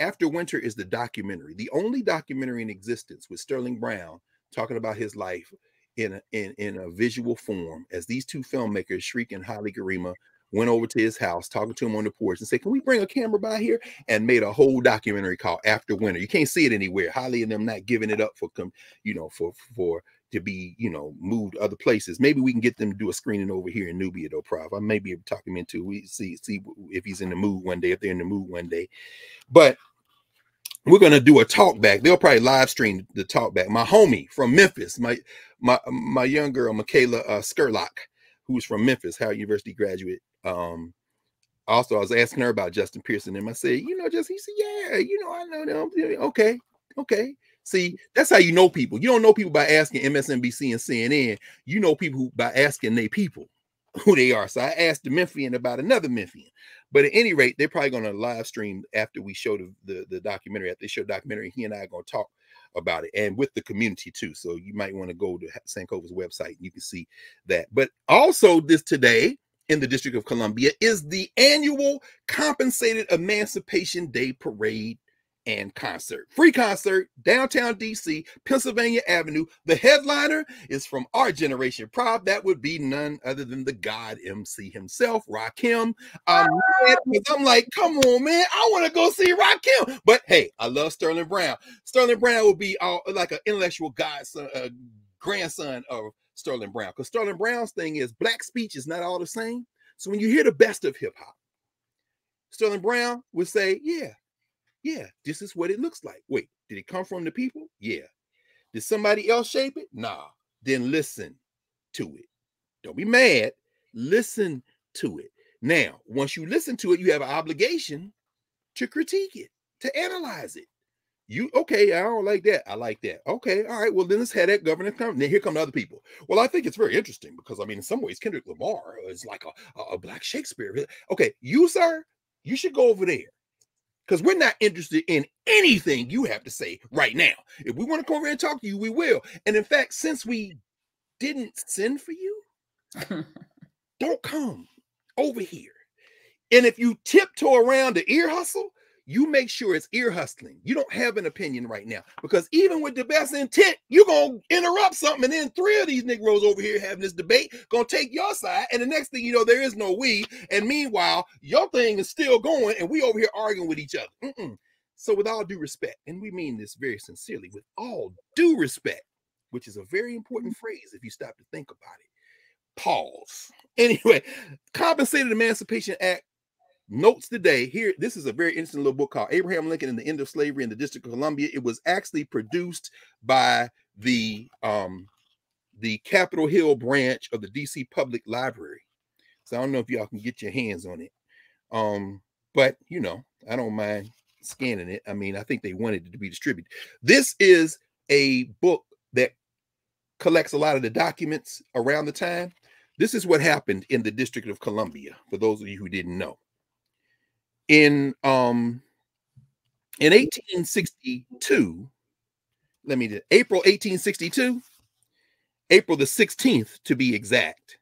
Speaker 1: after winter is the documentary, the only documentary in existence with Sterling Brown talking about his life in a, in, in a visual form as these two filmmakers, Shirikiana and Haile Gerima, went over to his house, talking to him on the porch, and said, "Can we bring a camera by here?" And made a whole documentary called After Winter. You can't see it anywhere. Haile and them not giving it up for, come, you know, for for to be, you know, moved other places. Maybe we can get them to do a screening over here in Knubia, though, Prof. I may be able to talk him into. We see see if he's in the mood one day, if they're in the mood one day. But we're gonna do a talk back. They'll probably live stream the talk back. My homie from Memphis, my my my young girl, Michaela uh, Skurlock, who's from Memphis, Howard University graduate. Um, also, I was asking her about Justin Pearson, and I said, you know, just he said, yeah, you know, I know them. Okay, okay. See, that's how you know people. You don't know people by asking MSNBC and CNN. You know people by asking their people who they are. So I asked the Memphian about another Memphian. But at any rate, they're probably going to live stream after we show the, the, the documentary. After they show the documentary, he and I are going to talk about it and with the community too. So you might want to go to Sankofa's website and you can see that. But also this today in the District of Columbia is the annual Compensated Emancipation Day Parade and concert. Free concert, downtown DC, Pennsylvania Avenue. The headliner is from our generation. Prob that would be none other than the God MC himself, Rakim. I'm, I'm like, come on, man, I want to go see Rakim. But hey, I love Sterling Brown. Sterling Brown will be all, like an intellectual godson, uh, grandson of Sterling Brown. Because Sterling Brown's thing is black speech is not all the same. So when you hear the best of hip hop, Sterling Brown would say, yeah, yeah, this is what it looks like. Wait, did it come from the people? Yeah. Did somebody else shape it? Nah. Then listen to it. Don't be mad. Listen to it. Now, once you listen to it, you have an obligation to critique it, to analyze it, You okay? I don't like that. I like that. Okay, all right. Well, then let's have that governor come. Then here come the other people. Well, I think it's very interesting because I mean, in some ways, Kendrick Lamar is like a, a, a black Shakespeare. Okay, you sir, you should go over there because we're not interested in anything you have to say right now. If we want to come over and talk to you, we will. And in fact, since we didn't send for you, don't come over here. And if you tiptoe around the ear hustle, you make sure it's ear hustling. You don't have an opinion right now because even with the best intent, you're gonna interrupt something, and then three of these Negroes over here having this debate gonna take your side, and the next thing you know, there is no we. And meanwhile, your thing is still going, and we over here arguing with each other. Mm-mm. So, with all due respect, and we mean this very sincerely, with all due respect, which is a very important mm-hmm. phrase if you stop to think about it. Pause. Anyway, Compensated Emancipation Act notes today. Here this is a very interesting little book called abraham lincoln and the end of slavery in the district of columbia. It was actually produced by the um the capitol hill branch of the dc public library. So i don't know if y'all can get your hands on it. Um but you know i don't mind scanning it. I mean i think they wanted it to be distributed. This is a book that collects a lot of the documents around the time. This is what happened in the district of columbia for those of you who didn't know in um in 1862 let me do april 1862 april the 16th to be exact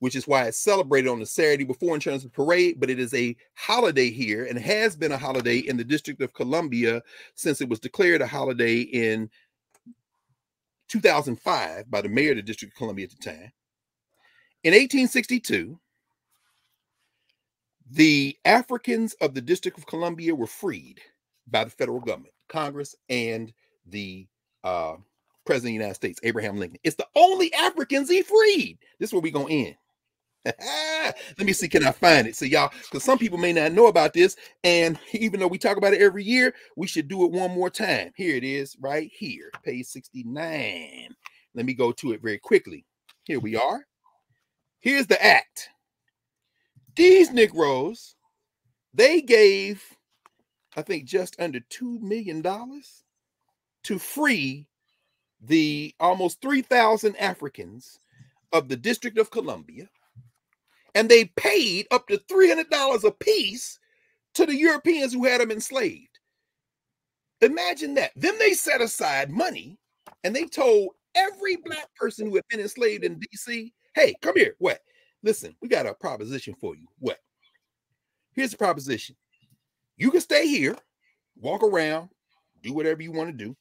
Speaker 1: which is why it's celebrated on the saturday before in terms of parade but it is a holiday here and has been a holiday in the district of columbia since it was declared a holiday in 2005 by the mayor of the district of columbia at the time. In 1862 the Africans of the District of Columbia were freed by the federal government, Congress, and the uh, President of the United States, Abraham Lincoln. It's the only Africans he freed. This is where we're going to end. Let me see, can I find it? So, y'all, because some people may not know about this. And even though we talk about it every year, we should do it one more time. Here it is, right here, page 69. Let me go to it very quickly. Here we are. Here's the act. These Negroes, they gave, I think, just under $2 million to free the almost 3,000 Africans of the District of Columbia. And they paid up to $300 a piece to the Europeans who had them enslaved. Imagine that. Then they set aside money and they told every black person who had been enslaved in DC, hey, come here. What? Listen, we got a proposition for you. What? Here's the proposition. You can stay here, walk around, do whatever you want to do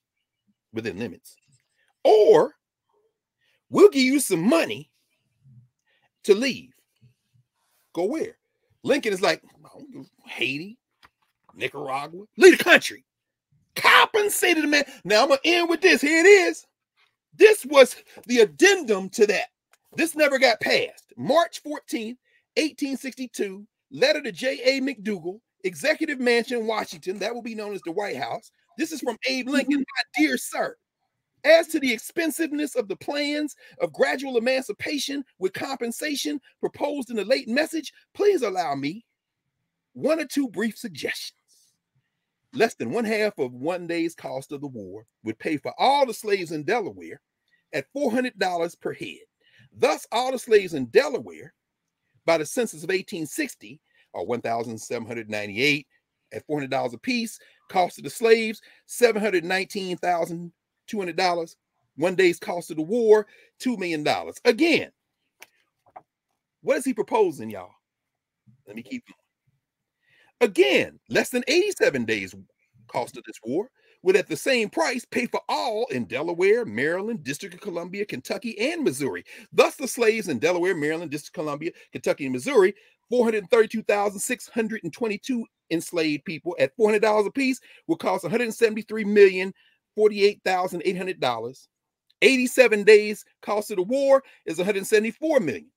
Speaker 1: within limits. Or we'll give you some money to leave. Go where? Lincoln is like, Haiti, Nicaragua, leave the country. Compensated the man. Now I'm gonna end with this. Here it is. This was the addendum to that. This never got passed. March 14th, 1862, letter to J.A. McDougall, Executive Mansion, Washington. That will be known as the White House. This is from Abe Lincoln. My dear sir, as to the expensiveness of the plans of gradual emancipation with compensation proposed in the late message, please allow me one or two brief suggestions. Less than one half of one day's cost of the war would pay for all the slaves in Delaware at $400 per head. Thus, all the slaves in Delaware by the census of 1860 are 1,798 at $400 a piece. Cost of the slaves, $719,200. One day's cost of the war, $2 million. Again, what is he proposing, y'all? Let me keep going. Again, less than 87 days cost of this war, would at the same price pay for all in Delaware, Maryland, District of Columbia, Kentucky, and Missouri. Thus, the slaves in Delaware, Maryland, District of Columbia, Kentucky, and Missouri, 432,622 enslaved people at $400 a piece will cost $173,048,800. 87 days cost of the war is 174 million.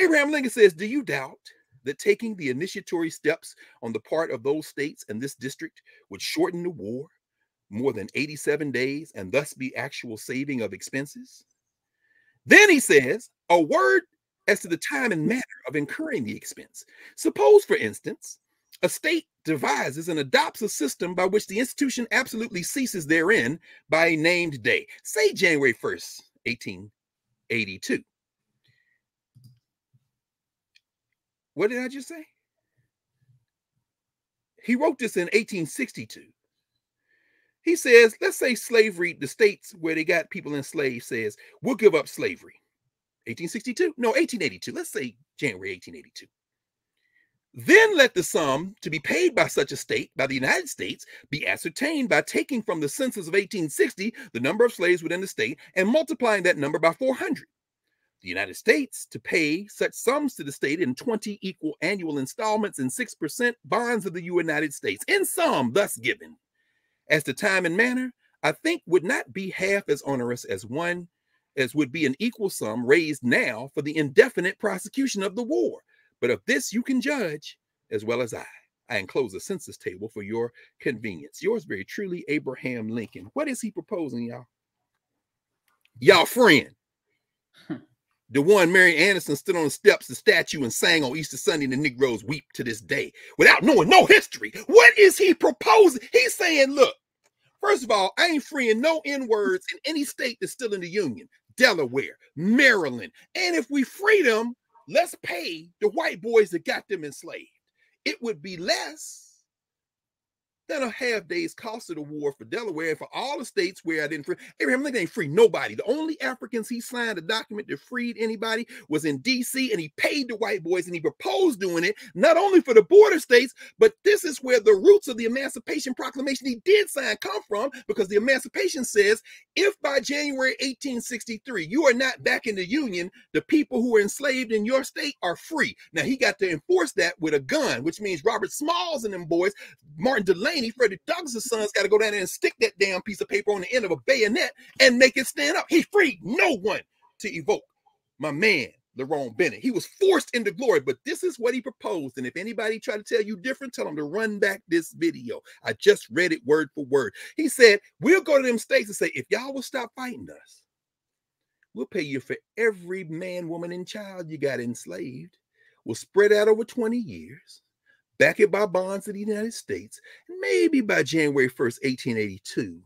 Speaker 1: Abraham Lincoln says, Do you doubt that taking the initiatory steps on the part of those states and this district would shorten the war more than 87 days and thus be actual saving of expenses? Then he says, a word as to the time and manner of incurring the expense. Suppose, for instance, a state devises and adopts a system by which the institution absolutely ceases therein by a named day, say January 1st, 1882. What did I just say? He wrote this in 1862. He says, let's say slavery, the states where they got people enslaved says, we'll give up slavery. 1862? No, 1882. Let's say January 1882. Then let the sum to be paid by such a state by the United States be ascertained by taking from the census of 1860 the number of slaves within the state and multiplying that number by 400. The United States to pay such sums to the state in 20 equal annual installments and 6% bonds of the United States in sum thus given. As to time and manner, I think would not be half as onerous as one as would be an equal sum raised now for the indefinite prosecution of the war but of this you can judge as well as I. I enclose a census table for your convenience. Yours very truly, Abraham Lincoln. What is he proposing, y'all? Y'all friend. The one Marian Anderson stood on the steps, of the statue, and sang on Easter Sunday, and the Negroes weep to this day without knowing no history. What is he proposing? He's saying, look, first of all, I ain't freeing no N words in any state that's still in the Union Delaware, Maryland. And if we free them, let's pay the white boys that got them enslaved. It would be less than a half day's cost of the war for Delaware and for all the states where I didn't free. Abraham Lincoln ain't free nobody. The only Africans he signed a document that freed anybody was in D.C. and he paid the white boys and he proposed doing it not only for the border states, but this is where the roots of the Emancipation Proclamation he did sign come from because the Emancipation says if by January 1863 you are not back in the Union, the people who are enslaved in your state are free. Now he got to enforce that with a gun, which means Robert Smalls and them boys, Martin Delany Cheney, Freddie Douglass' sons got to go down there and stick that damn piece of paper on the end of a bayonet and make it stand up. He freed no one to evoke my man, Lerone Bennett. He was forced into glory, but this is what he proposed. And if anybody try to tell you different, tell them to run back this video. I just read it word for word. He said, We'll go to them states and say, if y'all will stop fighting us, we'll pay you for every man, woman, and child you got enslaved. We'll spread out over 20 years back it by bonds of the United States, maybe by January 1st, 1882,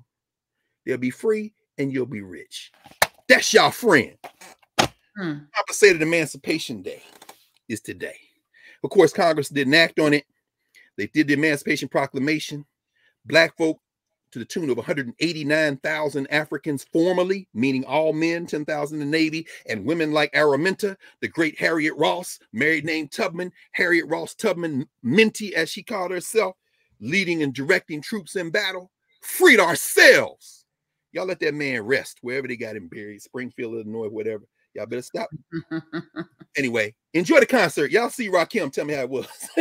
Speaker 1: they'll be free and you'll be rich. That's y'all friend. Hmm. Of Emancipation Day is today. Of course, Congress didn't act on it. They did the Emancipation Proclamation. Black folk to the tune of 189,000 Africans formally, meaning all men, 10,000 in the Navy, and women like Araminta, the great Harriet Ross, married name Tubman, Harriet Ross Tubman Minty, as she called herself, leading and directing troops in battle, freed ourselves. Y'all let that man rest wherever they got him buried, Springfield, Illinois, whatever. Y'all better stop. anyway, enjoy the concert. Y'all see Rakim. Tell me how it was.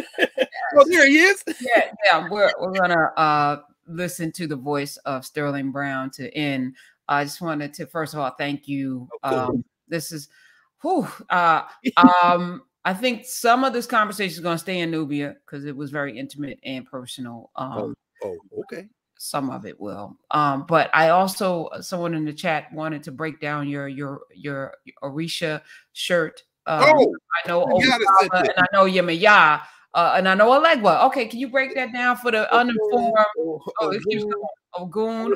Speaker 1: well, here he is.
Speaker 2: yeah, yeah. We're we're gonna uh listen to the voice of Sterling Brown to end, I just wanted to first of all thank you. Um, this is, whew, uh, um, I think some of this conversation is going to stay in Knubia because it was very intimate and personal. Um,
Speaker 1: oh, oh, okay.
Speaker 2: Some of it will, um, but I also someone in the chat wanted to break down your your your Orisha shirt. Um, oh, I know Obama, and I know Yemaya. Uh, and I know Alegua. Okay, can you break that down for the uninformed? Oh, Ogun,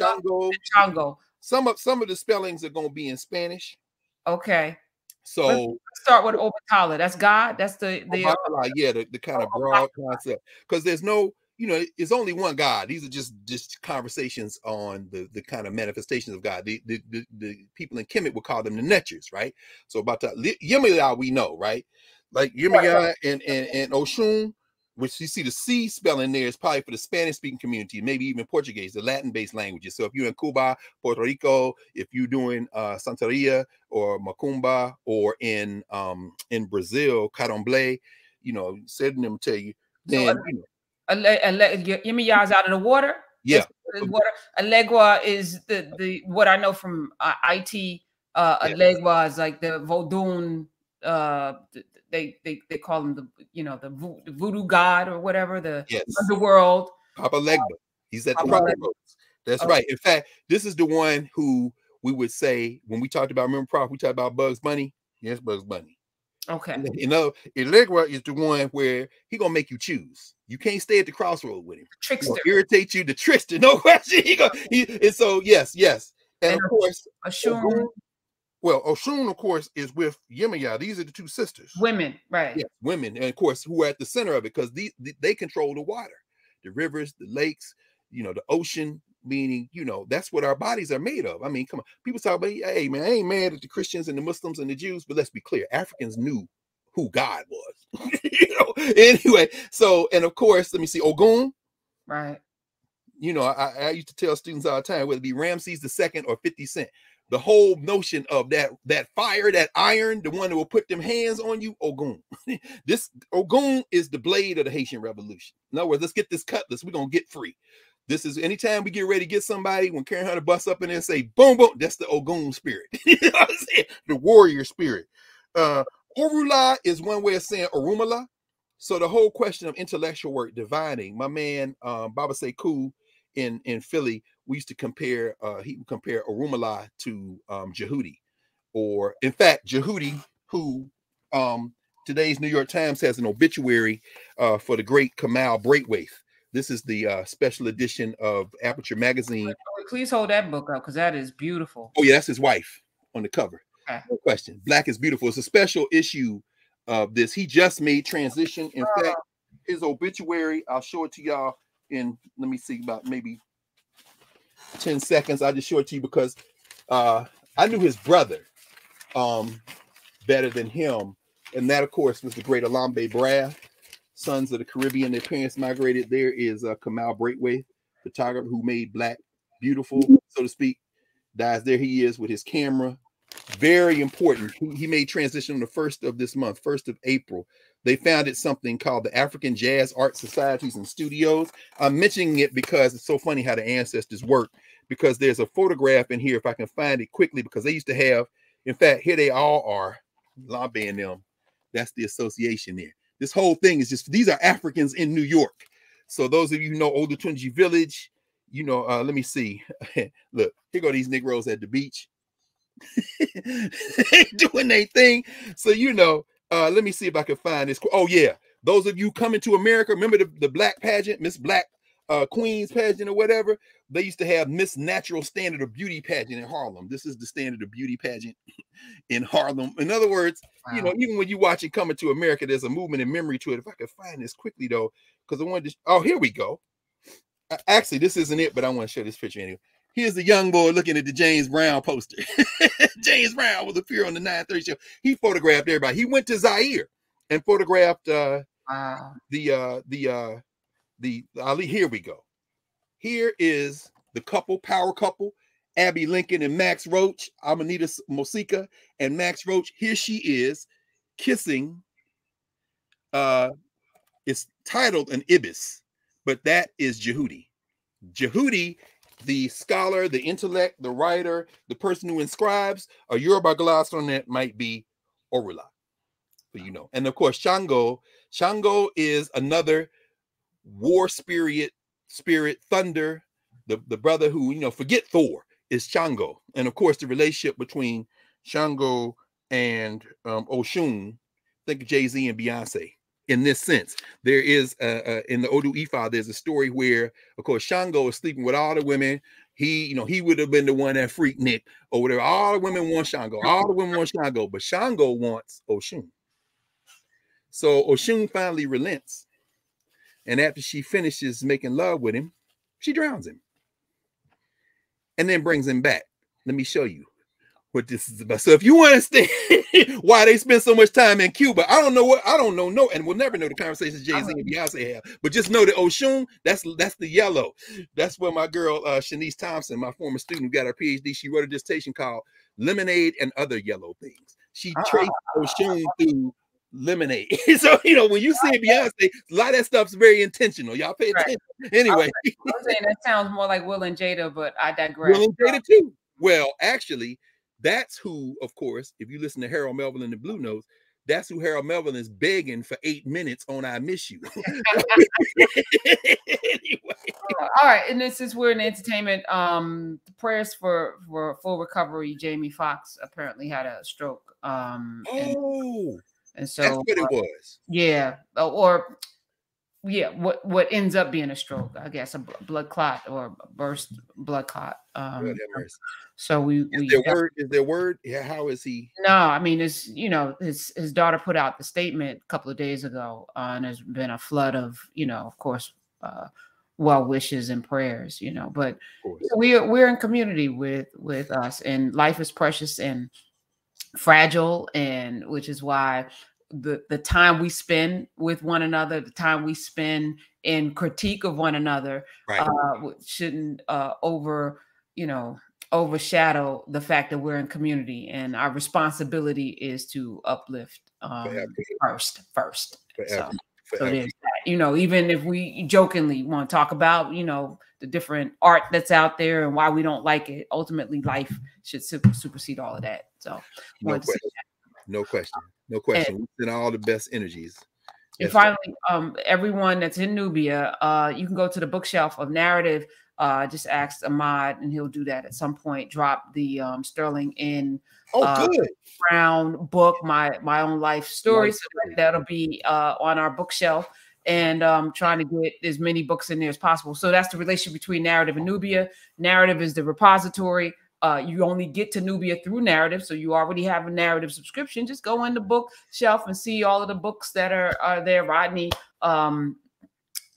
Speaker 1: Chango,
Speaker 2: Chango.
Speaker 1: Some of some of the spellings are going to be in Spanish.
Speaker 2: Okay.
Speaker 1: So
Speaker 2: let's start with Obatala. That's God. That's the the uh,
Speaker 1: yeah, the, the kind of broad concept. Because there's no, you know, it's only one God. These are just just conversations on the the kind of manifestations of God. The the the, the people in Kemet would call them the Netchers, right? So about that Yemaya, we know, right? Like Yemaya and, and, and Oshun, which you see the C spelling there is probably for the Spanish speaking community, maybe even Portuguese, the Latin based languages. So if you're in Cuba, Puerto Rico, if you're doing uh, Santeria or Macumba, or in um, in Brazil, Candomblé, you know, said them tell you, then so, you
Speaker 2: know. Is out of the water.
Speaker 1: Yeah.
Speaker 2: Water. Alegua is the the what I know from uh, IT. Uh, Alegua is like the Vodun uh they they they call him the you know the, vo- the voodoo god or whatever the yes. underworld.
Speaker 1: Papa Legba. He's at Papa the crossroads. That's okay. right. In fact, this is the one who we would say when we talked about remember Prof, we talked about Bugs Bunny. Yes, Bugs Bunny.
Speaker 2: Okay.
Speaker 1: You know, Alegua is the one where he gonna make you choose. You can't stay at the crossroad with him.
Speaker 2: Trickster.
Speaker 1: irritate you, the trickster. No question. He go, he, and so yes, yes. And, and of course,
Speaker 2: Oshun.
Speaker 1: Well, Oshun, of course, is with Yemaya. These are the two sisters.
Speaker 2: Women, right?
Speaker 1: Yeah, women, and of course, who are at the center of it because these they control the water, the rivers, the lakes, you know, the ocean. Meaning, you know, that's what our bodies are made of. I mean, come on, people talk about, hey man, I ain't mad at the Christians and the Muslims and the Jews, but let's be clear, Africans knew who God was. you know, anyway. So, and of course, let me see, Ogun.
Speaker 2: Right.
Speaker 1: You know, I, I used to tell students all the time, whether it be Ramses the second or 50 Cent, the whole notion of that that fire, that iron, the one that will put them hands on you, Ogun. this Ogun is the blade of the Haitian Revolution. In other words, let's get this cutlass. We're gonna get free. This is anytime we get ready to get somebody, when Karen Hunter busts up in there and say boom, boom, that's the Ogun spirit. you know what I'm saying? The warrior spirit. Uh Orula is one way of saying Orunmila. So the whole question of intellectual work, divining, my man um, Baba Sekou in in Philly, we used to compare. Uh, he would compare Orunmila to um, Djehuti, or in fact, Djehuti, who um, today's New York Times has an obituary uh, for the great Kwame Brathwaite. This is the uh, special edition of Aperture magazine.
Speaker 2: Please hold that book up because that is beautiful.
Speaker 1: Oh yeah, that's his wife on the cover. Okay. No question. Black is beautiful. It's a special issue of this. He just made transition. In fact, his obituary. I'll show it to y'all in. Let me see about maybe 10 seconds. I'll just show it to you because uh, I knew his brother um, better than him. And that, of course, was the great Elombe Brath, Sons of the Caribbean. Their parents migrated there is uh, Kwame Brathwaite, photographer who made black beautiful, so to speak. Dies there he is with his camera. Very important. He made transition on the first of this month, first of April. They founded something called the African Jazz Art Societies and Studios. I'm mentioning it because it's so funny how the ancestors work. Because there's a photograph in here, if I can find it quickly, because they used to have, in fact, here they all are, lobbying them. That's the association there. This whole thing is just these are Africans in New York. So those of you know Oyotunji Village, you know, uh, let me see. Look, here go these Negroes at the beach. doing their thing. So you know, uh, let me see if I can find this. Oh, yeah. Those of you coming to America, remember the, the black pageant, Miss Black uh, Queens pageant or whatever? They used to have Miss Natural Standard of Beauty pageant in Harlem. This is the standard of beauty pageant in Harlem. In other words, wow. you know, even when you watch it coming to America, there's a movement and memory to it. If I could find this quickly though, because I wanted to. Oh, here we go. Actually, this isn't it, but I want to show this picture anyway. Here's a young boy looking at the James Brown poster. James Brown was appear on the 930 show. He photographed everybody. He went to Zaire and photographed uh, wow. the uh, the uh, the Ali. Here we go. Here is the couple, power couple, Abbey Lincoln and Max Roach. Aminata Moseka and Max Roach. Here she is kissing. Uh, it's titled an ibis, but that is Djehuti. Djehuti the scholar, the intellect, the writer, the person who inscribes a Yoruba gloss on that might be Orula. So you know. And of course, Shango. Shango is another war spirit, spirit, thunder. The, the brother who, you know, forget Thor is Shango. And of course, the relationship between Shango and um, Oshun, think of Jay-Z and Beyonce in this sense. There is uh, uh, in the Odu Ifa, there's a story where, of course, Shango is sleeping with all the women. He, you know, he would have been the one that freaked Nick or whatever. All the women want Shango. All the women want Shango, but Shango wants Oshun. So Oshun finally relents. And after she finishes making love with him, she drowns him and then brings him back. Let me show you what this is about. So if you understand why they spend so much time in Cuba, I don't know what I don't know. No, and we'll never know the conversations Jay Z and Beyonce have. But just know that Oshun, that's that's the yellow. That's where my girl uh Shanice Thompson, my former student who got her PhD, she wrote a dissertation called Lemonade and Other Yellow Things. She uh-huh. traced Oshun through lemonade. so you know when you see Beyonce, a lot of that stuff's very intentional. Y'all pay attention. Right. Anyway,
Speaker 2: I'm saying that sounds more like Will and Jada, but I digress.
Speaker 1: Will and Jada too. Well, actually, that's who, of course, if you listen to Harold Melvin and the Blue Notes, that's who Harold Melvin is begging for eight minutes on I Miss You.
Speaker 2: anyway. All right. And this is we're in entertainment. Um, prayers for for full recovery. Jamie Foxx apparently had a stroke. Um
Speaker 1: oh
Speaker 2: And so
Speaker 1: that's what it was.
Speaker 2: Yeah, or yeah, what what ends up being a stroke, I guess, a blood clot or burst blood clot. Um, so we,
Speaker 1: is
Speaker 2: we
Speaker 1: there word is there word? Yeah, how is he?
Speaker 2: No, I mean, it's you know, his his daughter put out the statement a couple of days ago, uh, and there's been a flood of you know, of course, uh, well wishes and prayers, you know. But we're we're in community with with us, and life is precious and fragile, and which is why the the time we spend with one another, the time we spend in critique of one another, right. uh, shouldn't uh, over you know overshadow the fact that we're in community and our responsibility is to uplift um, first first. So, so there's that. You know, even if we jokingly want to talk about you know the different art that's out there and why we don't like it, ultimately life should super, supersede all of that. So
Speaker 1: no question. no question. No question. And, we send all the best energies.
Speaker 2: And finally, um, everyone that's in Knubia, uh, you can go to the bookshelf of Knarrative. Uh, just ask Ahmad, and he'll do that at some point. Drop the um, Sterling in
Speaker 1: oh, uh, good.
Speaker 2: Brown book, my my own life story. So that, will be uh, on our bookshelf, and um, trying to get as many books in there as possible. So that's the relationship between Knarrative and Knubia. Knarrative is the repository. Uh, you only get to Knubia through Knarrative, so you already have a Knarrative subscription. Just go in the bookshelf and see all of the books that are are there. Rodney, um,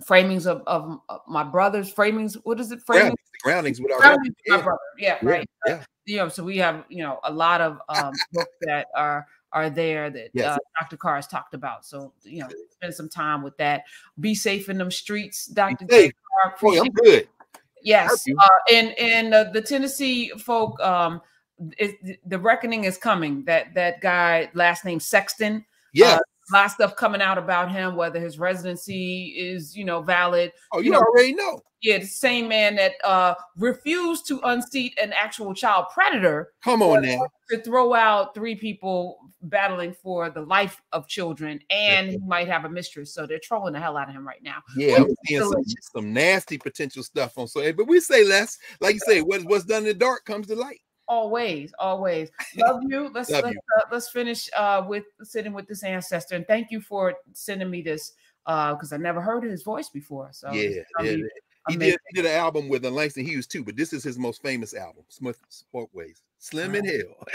Speaker 2: framings of, of, my brother's framings. What is it?
Speaker 1: Framings, groundings with our groundings
Speaker 2: brother. my brother. Yeah, yeah right. Yeah. You know, so we have you know a lot of um, books that are are there that yes. uh, Dr. Carr has talked about. So you know, spend some time with that. Be safe in them streets, Dr.
Speaker 1: I'm good.
Speaker 2: Yes, uh, and and uh, the Tennessee folk, um, it, the reckoning is coming. That that guy, last name Sexton.
Speaker 1: Yeah, uh,
Speaker 2: a lot of stuff coming out about him, whether his residency is, you know, valid.
Speaker 1: Oh, you, you know, already know.
Speaker 2: Yeah, the same man that uh refused to unseat an actual child predator.
Speaker 1: Come on now.
Speaker 2: To throw out three people battling for the life of children, and he might have a mistress. So they're trolling the hell out of him right now.
Speaker 1: Yeah, seeing some, some, nasty potential stuff on so but we say less, like you say, what, what's done in the dark comes to light.
Speaker 2: Always, always. Love you. Let's Love let's you. Uh, let's finish uh with sitting with this ancestor. And thank you for sending me this uh because I never heard his voice before. So
Speaker 1: yeah, yeah. He did, he did an album with the Langston Hughes too, but this is his most famous album, Smith Folkways, Slim in Hell.